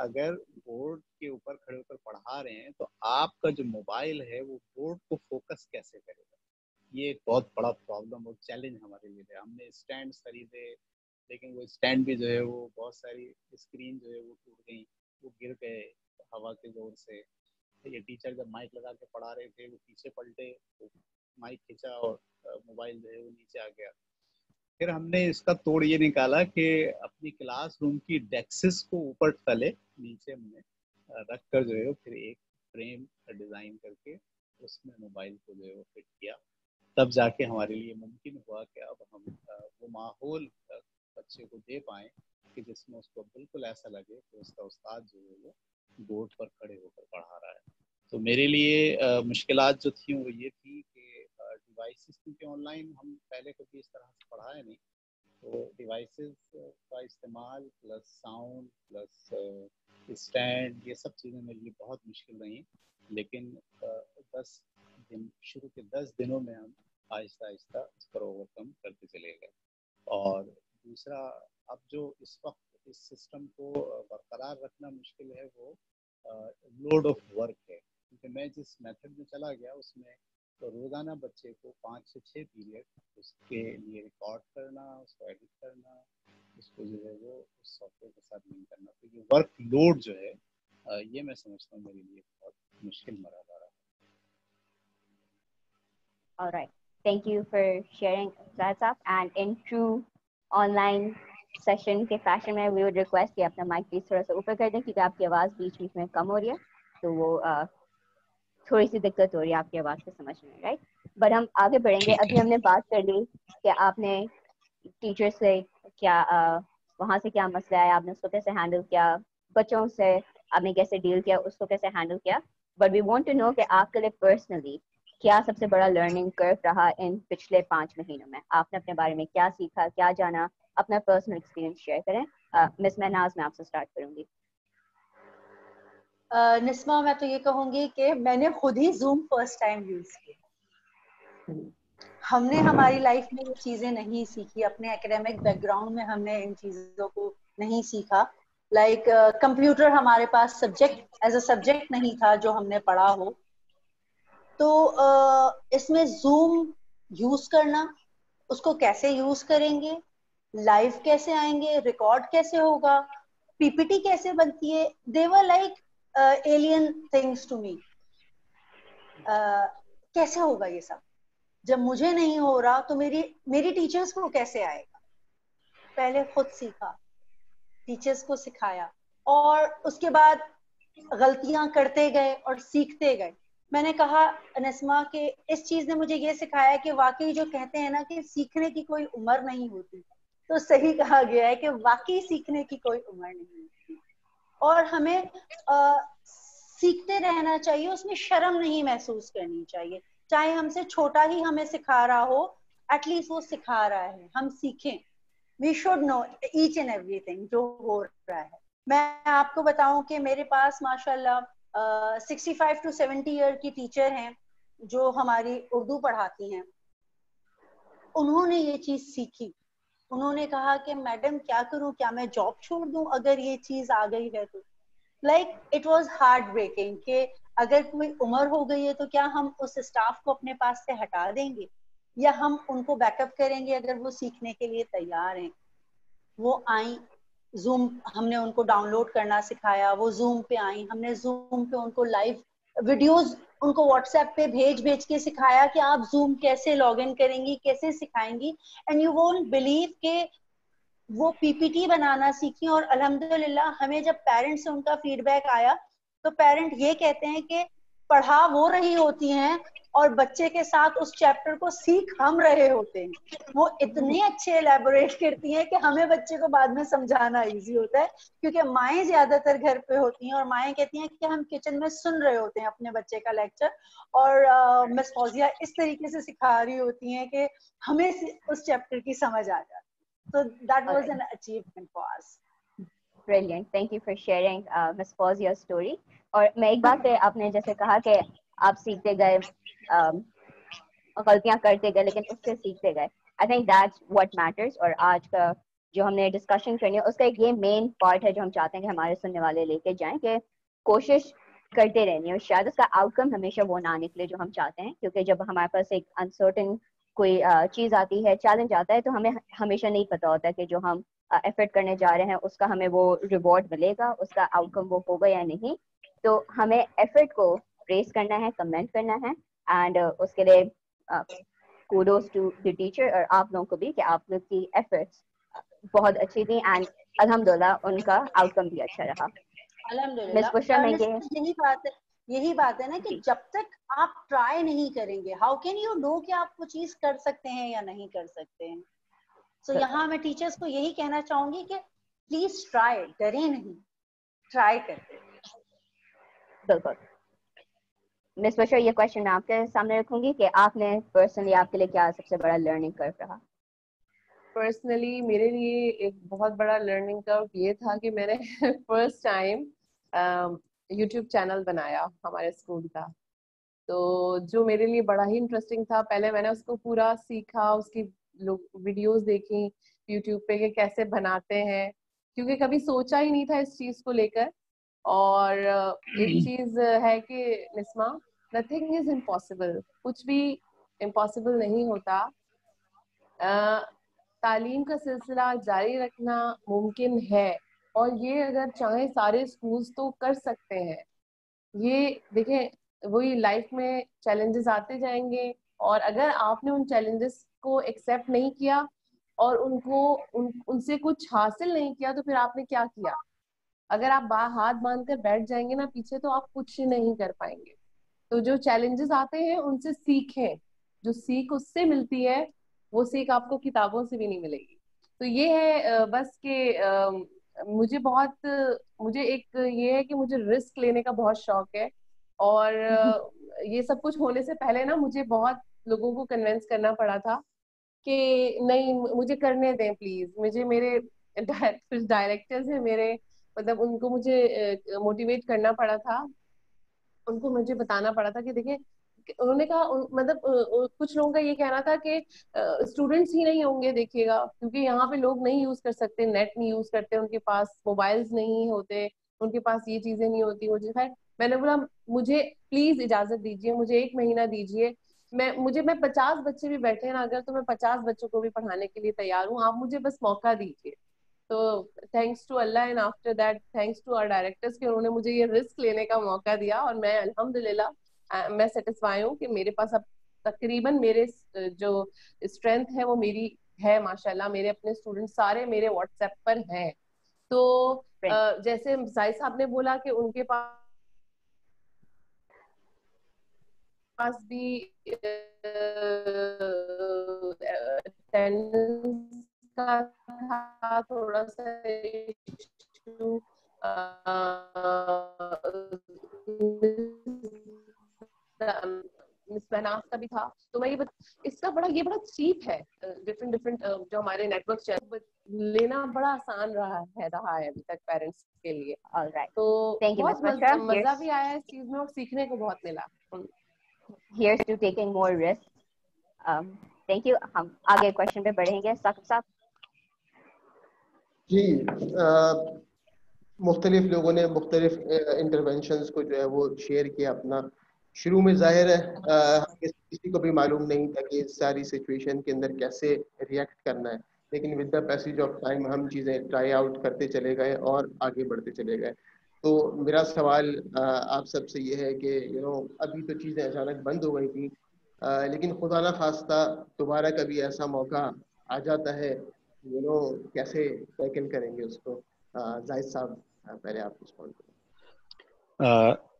अगर बोर्ड के ऊपर खड़े होकर पढ़ा रहे हैं तो आपका जो मोबाइल है, वो बोर्ड को फोकस कैसे करेगा? ये एक बहुत बड़ा प्रॉब्लम और चैलेंज हमारे लिए है। हमने स्टैंड खरीदे, लेकिन वो स्टैंड भी जो है वो बहुत सारी स्क्रीन जो है वो टूट गई, वो गिर गए हवा के ज़ोर से। ये टीचर जब माइक लगा के पढ़ा रहे थे, वो पीछे पलटे माइक खींचा और मोबाइल जो है वो नीचे आ गया। फिर हमने इसका तोड़ ये निकाला कि अपनी क्लासरूम की डेक्सिस को ऊपर तले नीचे हमने रख कर जो है फिर एक फ्रेम डिज़ाइन करके उसमें मोबाइल को जो है वो फिट किया। तब जाके हमारे लिए मुमकिन हुआ कि अब हम वो माहौल बच्चे को दे पाए कि जिसमें उसको बिल्कुल ऐसा लगे कि उसका उस्ताद जो है वो बोर्ड पर खड़े होकर पढ़ा रहा है। तो मेरे लिए मुश्किल जो थी वो ये थी डिवाइसेस, क्योंकि ऑनलाइन हम पहले कभी इस तरह से पढ़ाए नहीं तो डिवाइसेस का इस्तेमाल प्लस साउंड प्लस स्टैंड, ये सब चीज़ें मेरे लिए बहुत मुश्किल रही लेकिन दस दिन, शुरू के दस दिनों में हम आहिस्ता आहिस्ता इस पर ओवरकम करते चले गए। और दूसरा, अब जो इस वक्त इस सिस्टम को बरकरार रखना मुश्किल है वो लोड ऑफ़ वर्क है। क्योंकि मैं जिस मेथड में चला गया, उसमें तो रोज़ाना बच्चे को पाँच से छः पीरियड उसके लिए रिकॉर्ड करना, उसको एडिट करना, उसको जो है वो उस सॉफ्टवेयर के साथ लिंक करना तो ये वर्क लोड जो है ये मैं समझता हूँ मेरे लिए बहुत मुश्किल मरा जा रहा है All right. Thank you for sharing that up. And in true online session के फ़ैशन में, we would request कि अपना माइक प्लीज़ थोड़ा सा ऊपर कर दें, क्योंकि आपकी आवाज़ बीच बीच में कम हो रही है तो वो थोड़ी सी दिक्कत हो रही है आपकी आवाज़ को समझने में राइट बट हम आगे बढ़ेंगे। अभी हमने बात कर ली कि आपने टीचर से क्या वहाँ से क्या मसला है आपने उसको कैसे हैंडल किया बच्चों से आपने कैसे डील किया उसको कैसे हैंडल किया। But we want to know कि आपके लिए पर्सनली क्या सबसे बड़ा लर्निंग कर्व रहा इन पिछले पाँच महीनों में? आपने अपने बारे में क्या सीखा क्या जाना? अपना पर्सनल एक्सपीरियंस शेयर करें। मिस महनाज मैं आपसे स्टार्ट करूँगी। निस्मा मैं तो ये कहूँगी कि मैंने खुद ही जूम फ़र्स्ट टाइम यूज़ किया। हमने हमारी लाइफ में ये चीज़ें नहीं सीखी अपने एकेडमिक बैकग्राउंड में हमने इन चीज़ों को नहीं सीखा। लाइक like, कंप्यूटर uh, हमारे पास सब्जेक्ट एज अ सब्जेक्ट नहीं था जो हमने पढ़ा हो। तो uh, इसमें जूम यूज़ करना उसको कैसे यूज़ करेंगे? लाइव कैसे आएँगे? रिकॉर्ड कैसे होगा? पीपीटी कैसे बनती है? They were like alien things to me कैसे होगा ये सब? जब मुझे नहीं हो रहा तो मेरी मेरी टीचर्स को कैसे आएगा? पहले खुद सीखा टीचर्स को सिखाया, और उसके बाद गलतियाँ करते गए और सीखते गए। मैंने कहा नस्मा के इस चीज़ ने मुझे ये सिखाया कि वाकई जो कहते हैं ना कि सीखने की कोई उम्र नहीं होती। तो सही कहा गया है कि वाकई सीखने की कोई उम्र नहीं और हमें आ, सीखते रहना चाहिए उसमें शर्म नहीं महसूस करनी चाहिए। चाहे हमसे छोटा ही हमें सिखा रहा हो एटलीस्ट वो सिखा रहा है हम सीखें। We should know each and everything जो हो रहा है। मैं आपको बताऊँ कि मेरे पास माशाल्लाह sixty five to seventy year की टीचर हैं जो हमारी उर्दू पढ़ाती हैं। उन्होंने ये चीज़ सीखी। उन्होंने कहा कि, मैडम, क्या करूँ? क्या मैं जॉब छोड़ दूँ अगर ये चीज़ आ गई है तो? Like it was heart breaking कि अगर कोई उम्र हो गई है तो क्या हम उस स्टाफ को अपने पास से हटा देंगे? या हम उनको बैकअप करेंगे अगर वो सीखने के लिए तैयार हैं? वो आई जूम हमने उनको डाउनलोड करना सिखाया, वो जूम पे आई, हमने जूम पे उनको लाइव वीडियोस उनको व्हाट्सएप पे भेज भेज के सिखाया कि आप जूम कैसे लॉग इन करेंगी, कैसे सिखाएँगी। एंड यू वोंट बिलीव के वो पीपीटी बनाना सीखी और अल्हम्दुलिल्लाह हमें जब पेरेंट्स से उनका फीडबैक आया तो पेरेंट ये कहते हैं कि पढ़ा वो रही होती हैं और बच्चे के साथ उस चैप्टर को सीख हम रहे होते हैं वो इतने अच्छे एलेबोरेट करती हैं कि हमें बच्चे को बाद में समझाना इजी होता है क्योंकि माएँ ज़्यादातर घर पे होती हैं और माएँ कहती हैं कि हम किचन में सुन रहे होते हैं अपने बच्चे का लेक्चर और मिस फौजिया इस तरीके से सिखा रही होती हैं कि हमें उस चैप्टर की समझ आ जाती so that was an achievement for us Brilliant. Thank you for sharing, uh, Ms. Your story. और मैं एक बात पे आपने जैसे कहा कि आप सीखते गए गलतियाँ करते गए, लेकिन उससे सीखते गए। I think that's what matters और आज का जो हमने डिस्कशन करनी है, उसका एक ये मेन पार्ट है जो हम चाहते हैं कि हमारे सुनने वाले लेके जाएँ कि कोशिश करते रहनी है और शायद उसका आउटकम हमेशा वो ना निकले जो हम चाहते हैं, क्योंकि जब हमारे पास एक अनसर्टन कोई चीज़ आती है चैलेंज आता है तो हमें हमेशा नहीं पता होता कि जो हम एफर्ट करने जा रहे हैं, उसका हमें वो रिवॉर्ड मिलेगा, उसका आउटकम वो होगा या नहीं। तो हमें एफर्ट को प्रेस करना है कमेंट करना है एंड uh, उसके लिए कूडोज टू द टीचर और आप लोगों को भी कि आप लोग की एफर्ट्स बहुत अच्छी थी एंड अल्हम्दुलिल्लाह उनका आउटकम भी अच्छा रहा। यही बात है यही बात है ना कि जब तक आप ट्राई नहीं करेंगे हाउ कैन यू नो कि आप वो चीज़ कर सकते हैं या नहीं कर सकते हैं? सो so, यहाँ मैं टीचर्स को यही कहना चाहूँगी कि प्लीज़ ट्राई डरे नहीं ट्राई करते बिल्कुल। मिस बशर ये क्वेश्चन मैं आपके सामने रखूँगी कि आपने पर्सनली आपके लिए क्या सबसे बड़ा लर्निंग कर्व रहा? पर्सनली मेरे लिए एक बहुत बड़ा लर्निंग कर्व ये था कि मैंने फ़र्स्ट टाइम यूट्यूब चैनल बनाया हमारे स्कूल का। तो जो मेरे लिए बड़ा ही इंटरेस्टिंग था, पहले मैंने उसको पूरा सीखा, उसकी वीडियोस देखी यूट्यूब पे कि कैसे बनाते हैं, क्योंकि कभी सोचा ही नहीं था इस चीज़ को लेकर। और एक चीज़ है कि निस्मा नथिंग इज़ इम्पॉसिबल कुछ भी इम्पॉसिबल नहीं होता। तालीम का सिलसिला जारी रखना मुमकिन है। और ये अगर चाहे सारे स्कूल्स तो कर सकते हैं। ये देखें वही लाइफ में चैलेंजेस आते जाएँगे। और अगर आपने उन चैलेंजेस को एक्सेप्ट नहीं किया और उनको उन उनसे कुछ हासिल नहीं किया तो फिर आपने क्या किया? अगर आप हाथ बाँध कर बैठ जाएँगे ना पीछे तो आप कुछ नहीं कर पाएँगे। तो जो चैलेंजेस आते हैं उनसे सीखें जो सीख उससे मिलती है वो सीख आपको किताबों से भी नहीं मिलेगी। तो ये है बस के मुझे बहुत मुझे एक ये है कि मुझे रिस्क लेने का बहुत शौक है। और ये सब कुछ होने से पहले ना मुझे बहुत लोगों को कन्विंस करना पड़ा था कि नहीं मुझे करने दें प्लीज़ मुझे मेरे कुछ डायरेक्टर्स हैं मेरे मतलब उनको मुझे मोटिवेट करना पड़ा था। उनको मुझे बताना पड़ा था कि देखिए उन्होंने कहा मतलब कुछ लोगों का ये कहना था कि स्टूडेंट्स ही नहीं होंगे, देखिएगा, क्योंकि यहाँ पे लोग नहीं यूज़ कर सकते नेट नहीं यूज़ करते, उनके पास मोबाइल्स नहीं होते, उनके पास ये चीज़ें नहीं होती मुझे खैर मैंने बोला, मुझे प्लीज़ इजाज़त दीजिए, मुझे एक महीना दीजिए। मैं, मुझे, मैं पचास बच्चे भी बैठे ना, अगर तो मैं पचास बच्चों को भी पढ़ाने के लिए तैयार हूँ, आप मुझे बस मौका दीजिए। तो thanks to Allah and after that thanks to our directors कि उन्होंने मुझे ये रिस्क लेने का मौका दिया और मैं अल्हम्दुलिल्लाह मैं सेटिस्फाई हूँ कि मेरे पास अब तकरीबन मेरे जो स्ट्रेंथ है वो मेरी है माशाल्लाह मेरे अपने स्टूडेंट सारे मेरे व्हाट्सएप पर हैं। तो जैसे जाहिद साहब ने बोला कि उनके पास पास भी का था थोड़ा सा इशू मिस का भी था। तो मैं ये इसका बड़ा ये बड़ा चीप है डिफरेंट डिफरेंट जो हमारे नेटवर्क लेना बड़ा आसान रहा है रहा है अभी तक पेरेंट्स के लिए। Right. तो Thank बहुत मज़ा, मज़ा भी आया इस चीज़ में और सीखने को बहुत मिला। Here's to taking more risks. Um, thank you. हम आगे क्वेश्चन पे बढ़ेंगे। साकिब साहब जी मुख्तलिफ़ लोगों ने मुख्तलिफ़ इंटरवेंशन को जो है वो शेयर किया अपना। शुरू में ज़ाहिर है आ, किसी को भी मालूम नहीं था कि इस सारी सिचुएशन के अंदर कैसे रिएक्ट करना है। लेकिन with the passage of time हम चीज़ें ट्राई आउट करते चले गए और आगे बढ़ते चले गए। तो मेरा सवाल आप सबसे ये है कि यू नो अभी तो चीज़ें अचानक बंद हो गई थी आ, लेकिन खुदा न खास्ता दोबारा कभी ऐसा मौका आ जाता है यू नो कैसे टैकल करेंगे उसको? जाहिद साहब पहले आप रिस्पॉन्ड करें।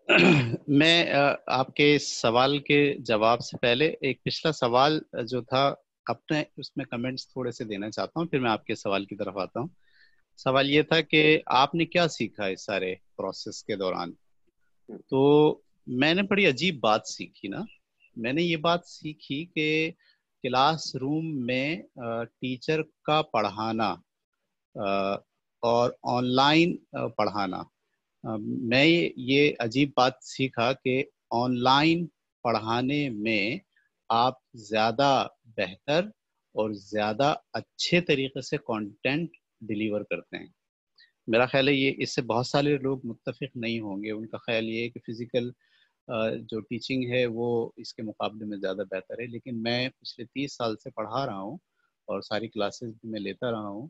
मैं आपके सवाल के जवाब से पहले एक पिछला सवाल जो था अपने उसमें कमेंट्स थोड़े से देना चाहता हूँ फिर मैं आपके सवाल की तरफ़ आता हूँ। सवाल ये था कि आपने क्या सीखा इस सारे प्रोसेस के दौरान? तो मैंने बड़ी अजीब बात सीखी ना। मैंने ये बात सीखी कि क्लास रूम में टीचर का पढ़ाना और ऑनलाइन पढ़ाना। मैं ये अजीब बात सीखा कि ऑनलाइन पढ़ाने में आप ज़्यादा बेहतर और ज़्यादा अच्छे तरीके से कंटेंट डिलीवर करते हैं। मेरा ख्याल है ये, इससे बहुत सारे लोग मुतफिक नहीं होंगे। उनका ख्याल ये है कि फ़िज़िकल जो टीचिंग है वो इसके मुकाबले में ज़्यादा बेहतर है। लेकिन मैं पिछले तीस साल से पढ़ा रहा हूँ और सारी क्लासेस भी मैं लेता रहा हूँ।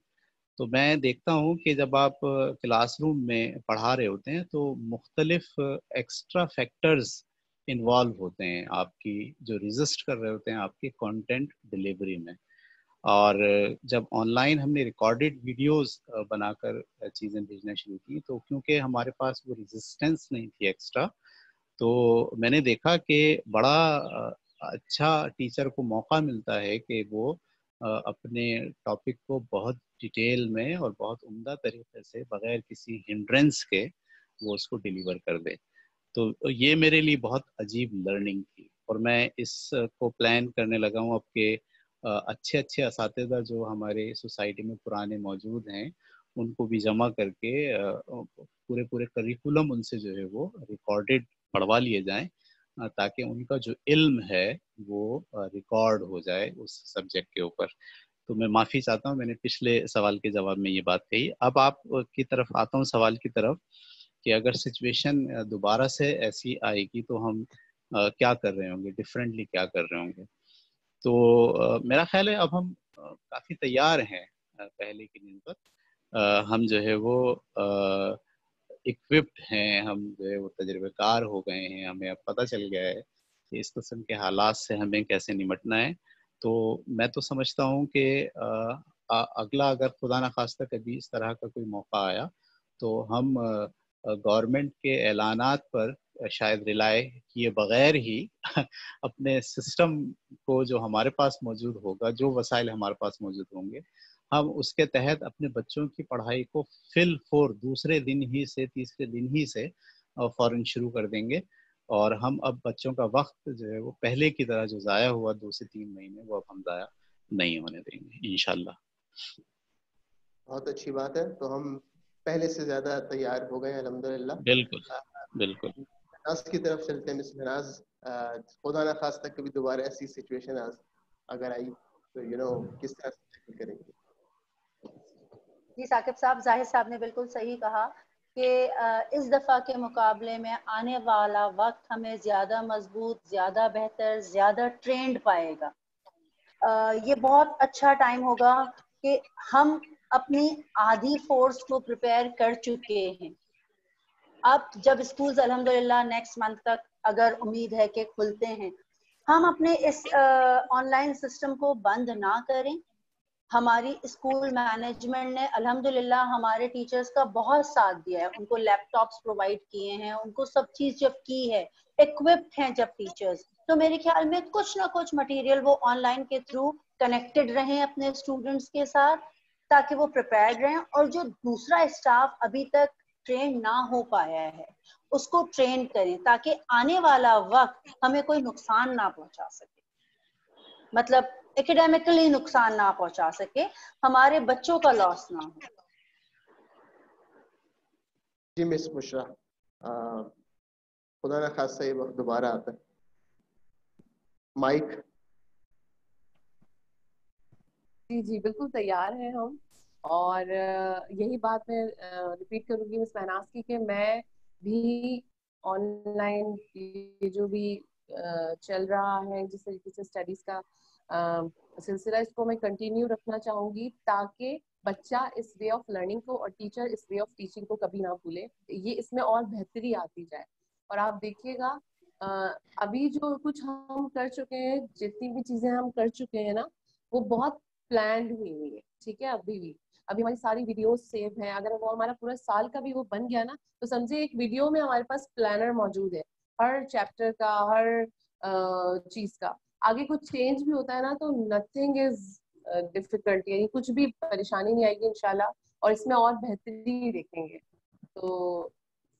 तो मैं देखता हूँ कि जब आप क्लासरूम में पढ़ा रहे होते हैं तो मुख्तलिफ़ एक्स्ट्रा फैक्टर्स इन्वॉल्व होते हैं आपकी जो रजिस्ट कर रहे होते हैं आपके कंटेंट डिलीवरी में। और जब ऑनलाइन हमने रिकॉर्डेड वीडियोस बनाकर चीज़ें भेजना शुरू की तो क्योंकि हमारे पास वो रेजिस्टेंस नहीं थी एक्स्ट्रा तो मैंने देखा कि बड़ा अच्छा टीचर को मौका मिलता है कि वो अपने टॉपिक को बहुत डिटेल में और बहुत उम्दा तरीके से बगैर किसी हिंड्रेंस के वो उसको डिलीवर कर दे। तो ये मेरे लिए बहुत अजीब लर्निंग थी और मैं इसको प्लान करने लगा हूँ आपके अच्छे अच्छे इस जो हमारे सोसाइटी में पुराने मौजूद हैं, उनको भी जमा करके पूरे पूरे करिकुलम उनसे जो है वो रिकॉर्डेड पढ़वा लिए जाएँ ताकि उनका जो इल्म है, वो रिकॉर्ड हो जाए उस सब्जेक्ट के ऊपर। तो मैं माफ़ी चाहता हूँ, मैंने पिछले सवाल के जवाब में ये बात कही। अब आप की तरफ़, आता हूँ सवाल की तरफ़ कि अगर सिचुएशन दोबारा से ऐसी आएगी तो हम क्या कर रहे होंगे, डिफरेंटली क्या कर रहे होंगे? तो मेरा ख्याल है अब हम काफ़ी तैयार हैं पहले के दिन पर। हम जो है वो इक्विप्ड हैं, हम जो है वो तजर्बेकार हो गए हैं, हमें अब पता चल गया है कि इस किस्म के हालात से हमें कैसे निमटना है। तो मैं तो समझता हूँ कि अगला अगर खुदा न खास्ता कभी इस तरह का कोई मौका आया तो हम गवर्नमेंट के ऐलानात पर शायद रिलाय किए बगैर ही अपने सिस्टम को जो हमारे पास मौजूद होगा जो वसाइल हमारे पास मौजूद होंगे हम उसके तहत अपने बच्चों की पढ़ाई को फिल फोर दूसरे दिन ही से तीसरे दिन ही से फ़ौरन शुरू कर देंगे। और हम अब बच्चों का वक्त जो है वो पहले की तरह जो ज़ाया हुआ दो से तीन महीने वो अब हम ज़ाया नहीं होने देंगे इन बहुत अच्छी बात है। तो हम पहले से ज़्यादा तैयार हो गए अल्हम्दुलिल्लाह। बिल्कुल बिल्कुल। नाज की तरफ़ चलते हैं मिस नाज खुदा ना खास तक कभी दोबारा ऐसी सिचुएशन अगर आई तो यू नो किस तरह से करेंगे जी साकिब साहब ज़ाहिर साहब ने बिल्कुल सही कहा कि इस दफ़ा के मुकाबले में आने वाला वक्त हमें ज़्यादा मज़बूत ज़्यादा बेहतर ज़्यादा ट्रेंड पाएगा ये बहुत अच्छा टाइम होगा कि हम अपनी आधी फोर्स को प्रिपेयर कर चुके हैं अब जब स्कूल्स अल्हम्दुलिल्लाह नेक्स्ट मंथ तक अगर उम्मीद है कि खुलते हैं, हम अपने इस ऑनलाइन सिस्टम को बंद ना करें। हमारी स्कूल मैनेजमेंट ने, अल्हम्दुलिल्लाह, हमारे टीचर्स का बहुत साथ दिया है। उनको लैपटॉप्स प्रोवाइड किए हैं, उनको सब चीज़ जब की है इक्विप्ड हैं जब टीचर्स तो मेरे ख्याल में कुछ ना कुछ मटेरियल वो ऑनलाइन के थ्रू कनेक्टेड रहें अपने स्टूडेंट्स के साथ, ताकि वो प्रिपेयर्ड रहें और जो दूसरा स्टाफ अभी तक ट्रेन ना हो पाया है उसको ट्रेन करें ताकि आने वाला वक्त हमें कोई नुकसान ना पहुँचा सके। मतलब एकेडमिकली नुकसान ना पहुँचा सके हमारे बच्चों का लॉस ना हो। जी मिस मुशरा खुदा ना खास ये वक्त दोबारा आता है। माइक। जी जी बिल्कुल तैयार हैं हम। और यही बात मैं रिपीट करूँगी मिस महनाज की कि मैं भी ऑनलाइन ये जो भी चल रहा है, जिस तरीके से स्टडीज़ का सिलसिला, इसको मैं कंटिन्यू रखना चाहूँगी ताकि बच्चा इस वे ऑफ़ लर्निंग को और टीचर इस वे ऑफ़ टीचिंग को कभी ना भूले। ये इसमें और बेहतरी आती जाए। और आप देखिएगा अभी जो कुछ हम कर चुके हैं, जितनी भी चीज़ें हम कर चुके हैं ना, वो बहुत प्लान हुई हुई है, ठीक है, अभी भी। अभी हमारी सारी वीडियोस सेव हैं। अगर वो हमारा पूरा साल का भी वो बन गया ना तो समझिए एक वीडियो में हमारे पास प्लानर मौजूद है, हर चैप्टर का, हर चीज़ का। आगे कुछ चेंज भी होता है ना तो नथिंग इज़ डिफ़िकल्ट यानी कुछ भी परेशानी नहीं आएगी इनशाला और इसमें और बेहतरी देखेंगे। तो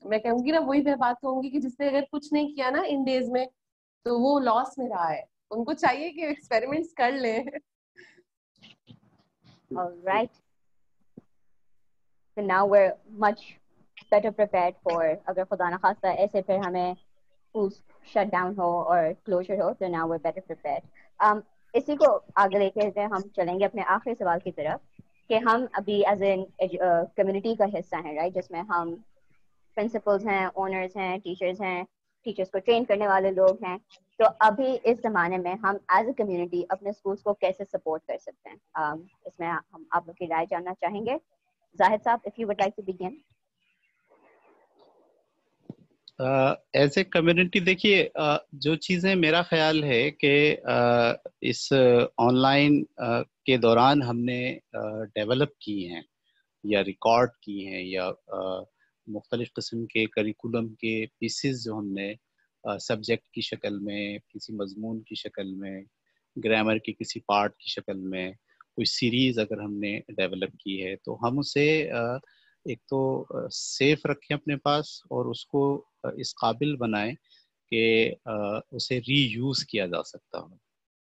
मैं कहूँगी ना, वही मैं बात कहूँगी कि जिसने अगर कुछ नहीं किया ना इन डेज़ में तो वो लॉस में रहा है। उनको चाहिए कि एक्सपेरिमेंट्स कर ले। Right so now we're much better prepared for अगर खुदा ना खास्ता ऐसे फिर हमें schools shut down हो और closure हो so now we're better prepared. Um, इसी को आगे लेके हम चलेंगे अपने आखिरी सवाल की तरफ़ कि हम अभी एज एन कम्युनिटी का हिस्सा हैं राइट जिसमें हम प्रिंसिपल्स हैं ओनर्स हैं टीचर्स हैं टीचर्स को ट्रेन करने वाले लोग हैं। तो अभी इस जमाने में हम एज अ कम्युनिटी अपने स्कूल्स को कैसे सपोर्ट कर सकते हैं? Um, इसमें हम आप लोग की राय जानना चाहेंगे। जाहिद साहब if you would like to begin as a community देखिए uh, जो चीज़ें मेरा ख्याल है कि uh, इस ऑनलाइन uh, के दौरान हमने डेवलप की हैं या रिकॉर्ड की हैं या मुख्तलिफ़ किस्म के करिकुलम के पीसेस जो हमने सब्जेक्ट की शक्ल में किसी मजमून की शक्ल में ग्रामर की किसी पार्ट की शक्ल में कोई सीरीज़ अगर हमने डेवलप की है तो हम उसे एक तो सेफ़ रखें अपने पास और उसको इस काबिल बनाएँ कि उसे रीयूज़ किया जा सकता हो।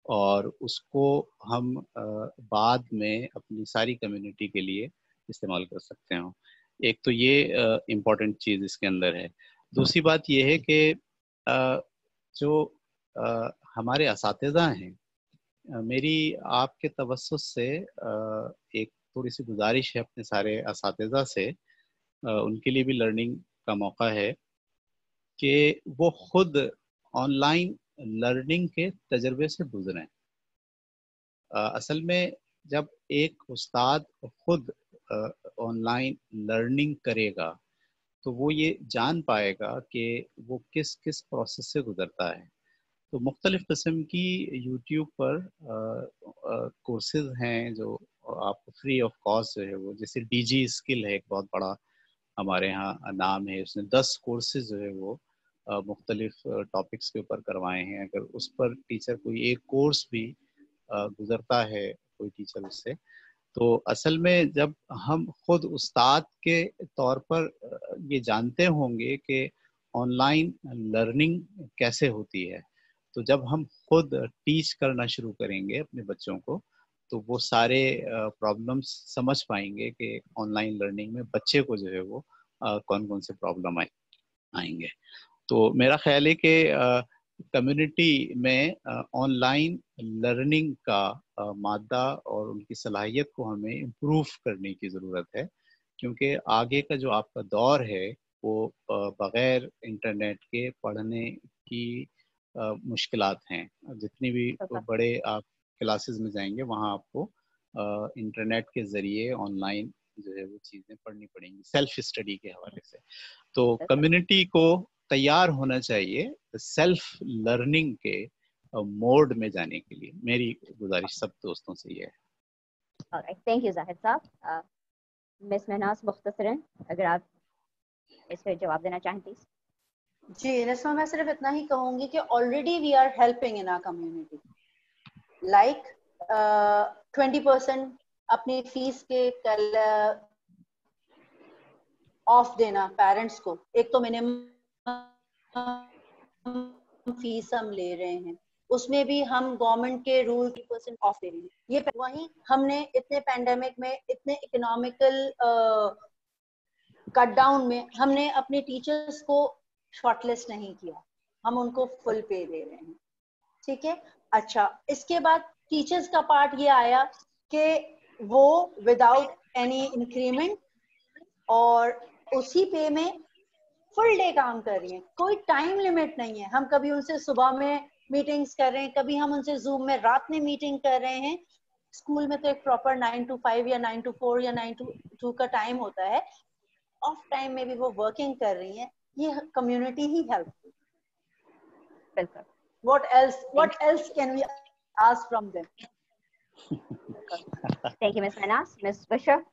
और उसको हम बाद में अपनी सारी कम्युनिटी के लिए इस्तेमाल कर सकते हो। एक तो ये इम्पोर्टेंट चीज़ इसके अंदर है। दूसरी बात ये है कि जो हमारे इस हैं मेरी आपके तवसुस से एक थोड़ी सी गुजारिश है अपने सारे इस से। उनके लिए भी लर्निंग का मौका है कि वो खुद ऑनलाइन लर्निंग के तजर्बे से गुजरें। असल में जब एक उस्ताद खुद ऑनलाइन लर्निंग करेगा तो वो ये जान पाएगा कि वो किस किस प्रोसेस से गुजरता है। तो मुख्तलिफ़ किस्म की यूट्यूब पर कोर्सेज हैं जो आप फ्री ऑफ़ कॉस्ट जो है वो, जैसे डी जी स्किल है एक बहुत बड़ा हमारे यहाँ नाम है, उसने दस कोर्सेज जो है वो मुख्तलिफ़ टॉपिक्स के ऊपर करवाए हैं। अगर उस पर टीचर कोई एक कोर्स भी गुजरता है कोई टीचर उससे तो असल में जब हम खुद उस्ताद के तौर पर ये जानते होंगे कि ऑनलाइन लर्निंग कैसे होती है तो जब हम खुद टीच करना शुरू करेंगे अपने बच्चों को तो वो सारे प्रॉब्लम्स समझ पाएँगे कि ऑनलाइन लर्निंग में बच्चे को जो है वो कौन कौन से प्रॉब्लम आए, आएँगे। तो मेरा ख्याल है कि कम्युनिटी में ऑनलाइन लर्निंग का मादा और उनकी सलाहियत को हमें इम्प्रूव करने की ज़रूरत है, क्योंकि आगे का जो आपका दौर है, वो बग़ैर इंटरनेट के पढ़ने की मुश्किल हैं। जितनी भी बड़े आप क्लासेस में जाएँगे वहाँ आपको इंटरनेट के ज़रिए ऑनलाइन जो है वो चीज़ें पढ़नी पड़ेंगी सेल्फ स्टडी के हवाले से। तो कम्युनिटी को तैयार होना चाहिए सेल्फ लर्निंग के मोड में जाने के लिए। मेरी गुजारिश सब दोस्तों से ये है। थैंक यू जाहिद साहब। मिस महनाज मुख्तसरन अगर आप इस पर जवाब देना चाहें प्लीज़ जी रस्मा मैं सिर्फ़ इतना ही कहूँगी कि already we are helping in our community like twenty percent अपनी फ़ीस के कल ऑफ़ uh, देना पेरेंट्स को। एक तो मिनिमम फ़ीस हम ले रहे हैं। उसमें भी हम गवर्नमेंट के रूल परसेंट ऑफ़ दे रहे हैं। ये वहीं हमने इतने पैंडेमिक में इतने इकोनॉमिकल कट डाउन में हमने अपने टीचर्स को शॉर्टलिस्ट नहीं किया। हम उनको फुल पे दे रहे हैं। ठीक है? अच्छा इसके बाद टीचर्स का पार्ट ये आया कि वो विदाउट एनी इंक्रीमेंट और उसी पे में फुल डे काम कर रही हैं। कोई टाइम लिमिट नहीं है। हम कभी उनसे सुबह में मीटिंग्स कर रहे हैं, कभी हम उनसे जूम में रात में मीटिंग कर रहे हैं। स्कूल में तो एक प्रॉपर नाइन टू फाइव या नाइन टू फोर या नाइन टू टू का टाइम होता है। ऑफ़ टाइम में भी वो वर्किंग कर रही हैं। ये community he help what else what else can we ask from them thank you miss Mehnaz miss Bushra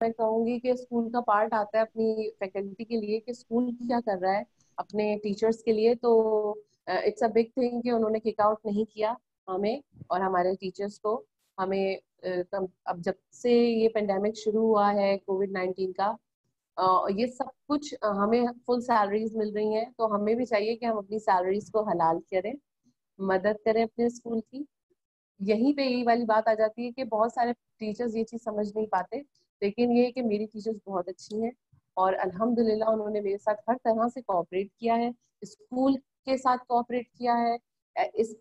मैं कहूँगी कि स्कूल का पार्ट आता है अपनी फैकल्टी के लिए कि स्कूल क्या कर रहा है अपने टीचर्स के लिए तो इट्स अ बिग थिंग कि उन्होंने किक आउट नहीं किया हमें और हमारे टीचर्स को। हमें अब जब से ये पेंडेमिक शुरू हुआ है कोविड नाइन्टीन का ये सब कुछ हमें फुल सैलरीज मिल रही हैं तो हमें भी चाहिए कि हम अपनी सैलरीज को हलाल करें, मदद करें अपने स्कूल की। यहीं पे यही वाली बात आ जाती है कि बहुत सारे टीचर्स ये चीज़ समझ नहीं पाते, लेकिन ये कि मेरी टीचर्स बहुत अच्छी हैं और अल्हम्दुलिल्लाह उन्होंने मेरे साथ हर तरह से कोऑपरेट किया है। स्कूल के साथ कोऑपरेट किया है। इस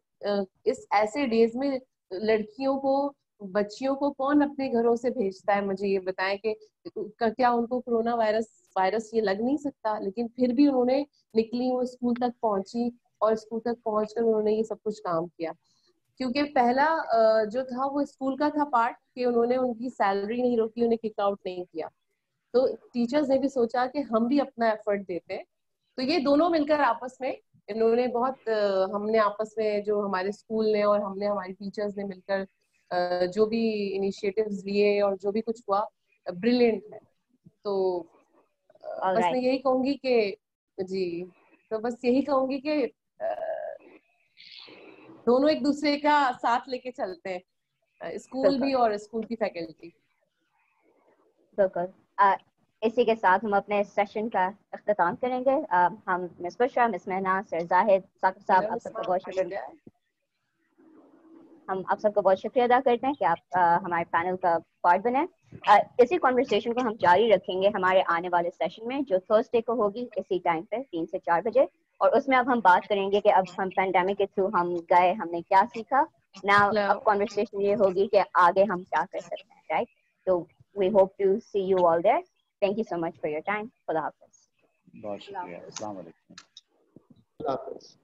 इस ऐसे डेज़ में लड़कियों को, बच्चियों को कौन अपने घरों से भेजता है? मुझे ये बताएँ कि क्या उनको कोरोना वायरस वायरस ये लग नहीं सकता? लेकिन फिर भी उन्होंने निकली, वो स्कूल तक पहुँची और स्कूल तक पहुंचकर उन्होंने ये सब कुछ काम किया। क्योंकि पहला जो था, वो स्कूल का था पार्ट कि उन्होंने उनकी सैलरी नहीं रोकी, उन्हें किक आउट नहीं किया। तो टीचर्स ने भी सोचा कि हम भी अपना एफर्ट देते हैं। तो ये दोनों मिलकर आपस में इन्होंने बहुत हमने आपस में जो हमारे स्कूल ने और हमने हमारी टीचर्स ने मिलकर जो भी इनिशिएटिव्स लिए और जो भी कुछ हुआ ब्रिलियंट है। तो बस मैं यही कहूँगी कि जी तो बस यही कहूँगी कि दोनों एक दूसरे का साथ लेके चलते हैं स्कूल भी और स्कूल की फैकल्टी। इसी के साथ हम अपने सेशन का अख्ताम करेंगे। हम miss Bushra miss Mehnaz sir Zahid Saqib साहब आप सबका बहुत शुक्रिया। हम आप सबका बहुत शुक्रिया अदा करते हैं कि आप हमारे पैनल का पार्ट बने। इसी कॉन्वर्सेशन को हम जारी रखेंगे हमारे आने वाले सेशन में जो थर्सडे को होगी इसी टाइम पे तीन से चार बजे। और उसमें अब हम बात करेंगे कि अब हम पेंडेमिक के थ्रू हम गए हमने क्या सीखा। ना अब कॉन्वर्सेशन ये होगी कि आगे हम क्या कर सकते हैं राइट तो we hope to see you all there Thank you so much for your time. Khuda Hafiz. Khuda Hafiz.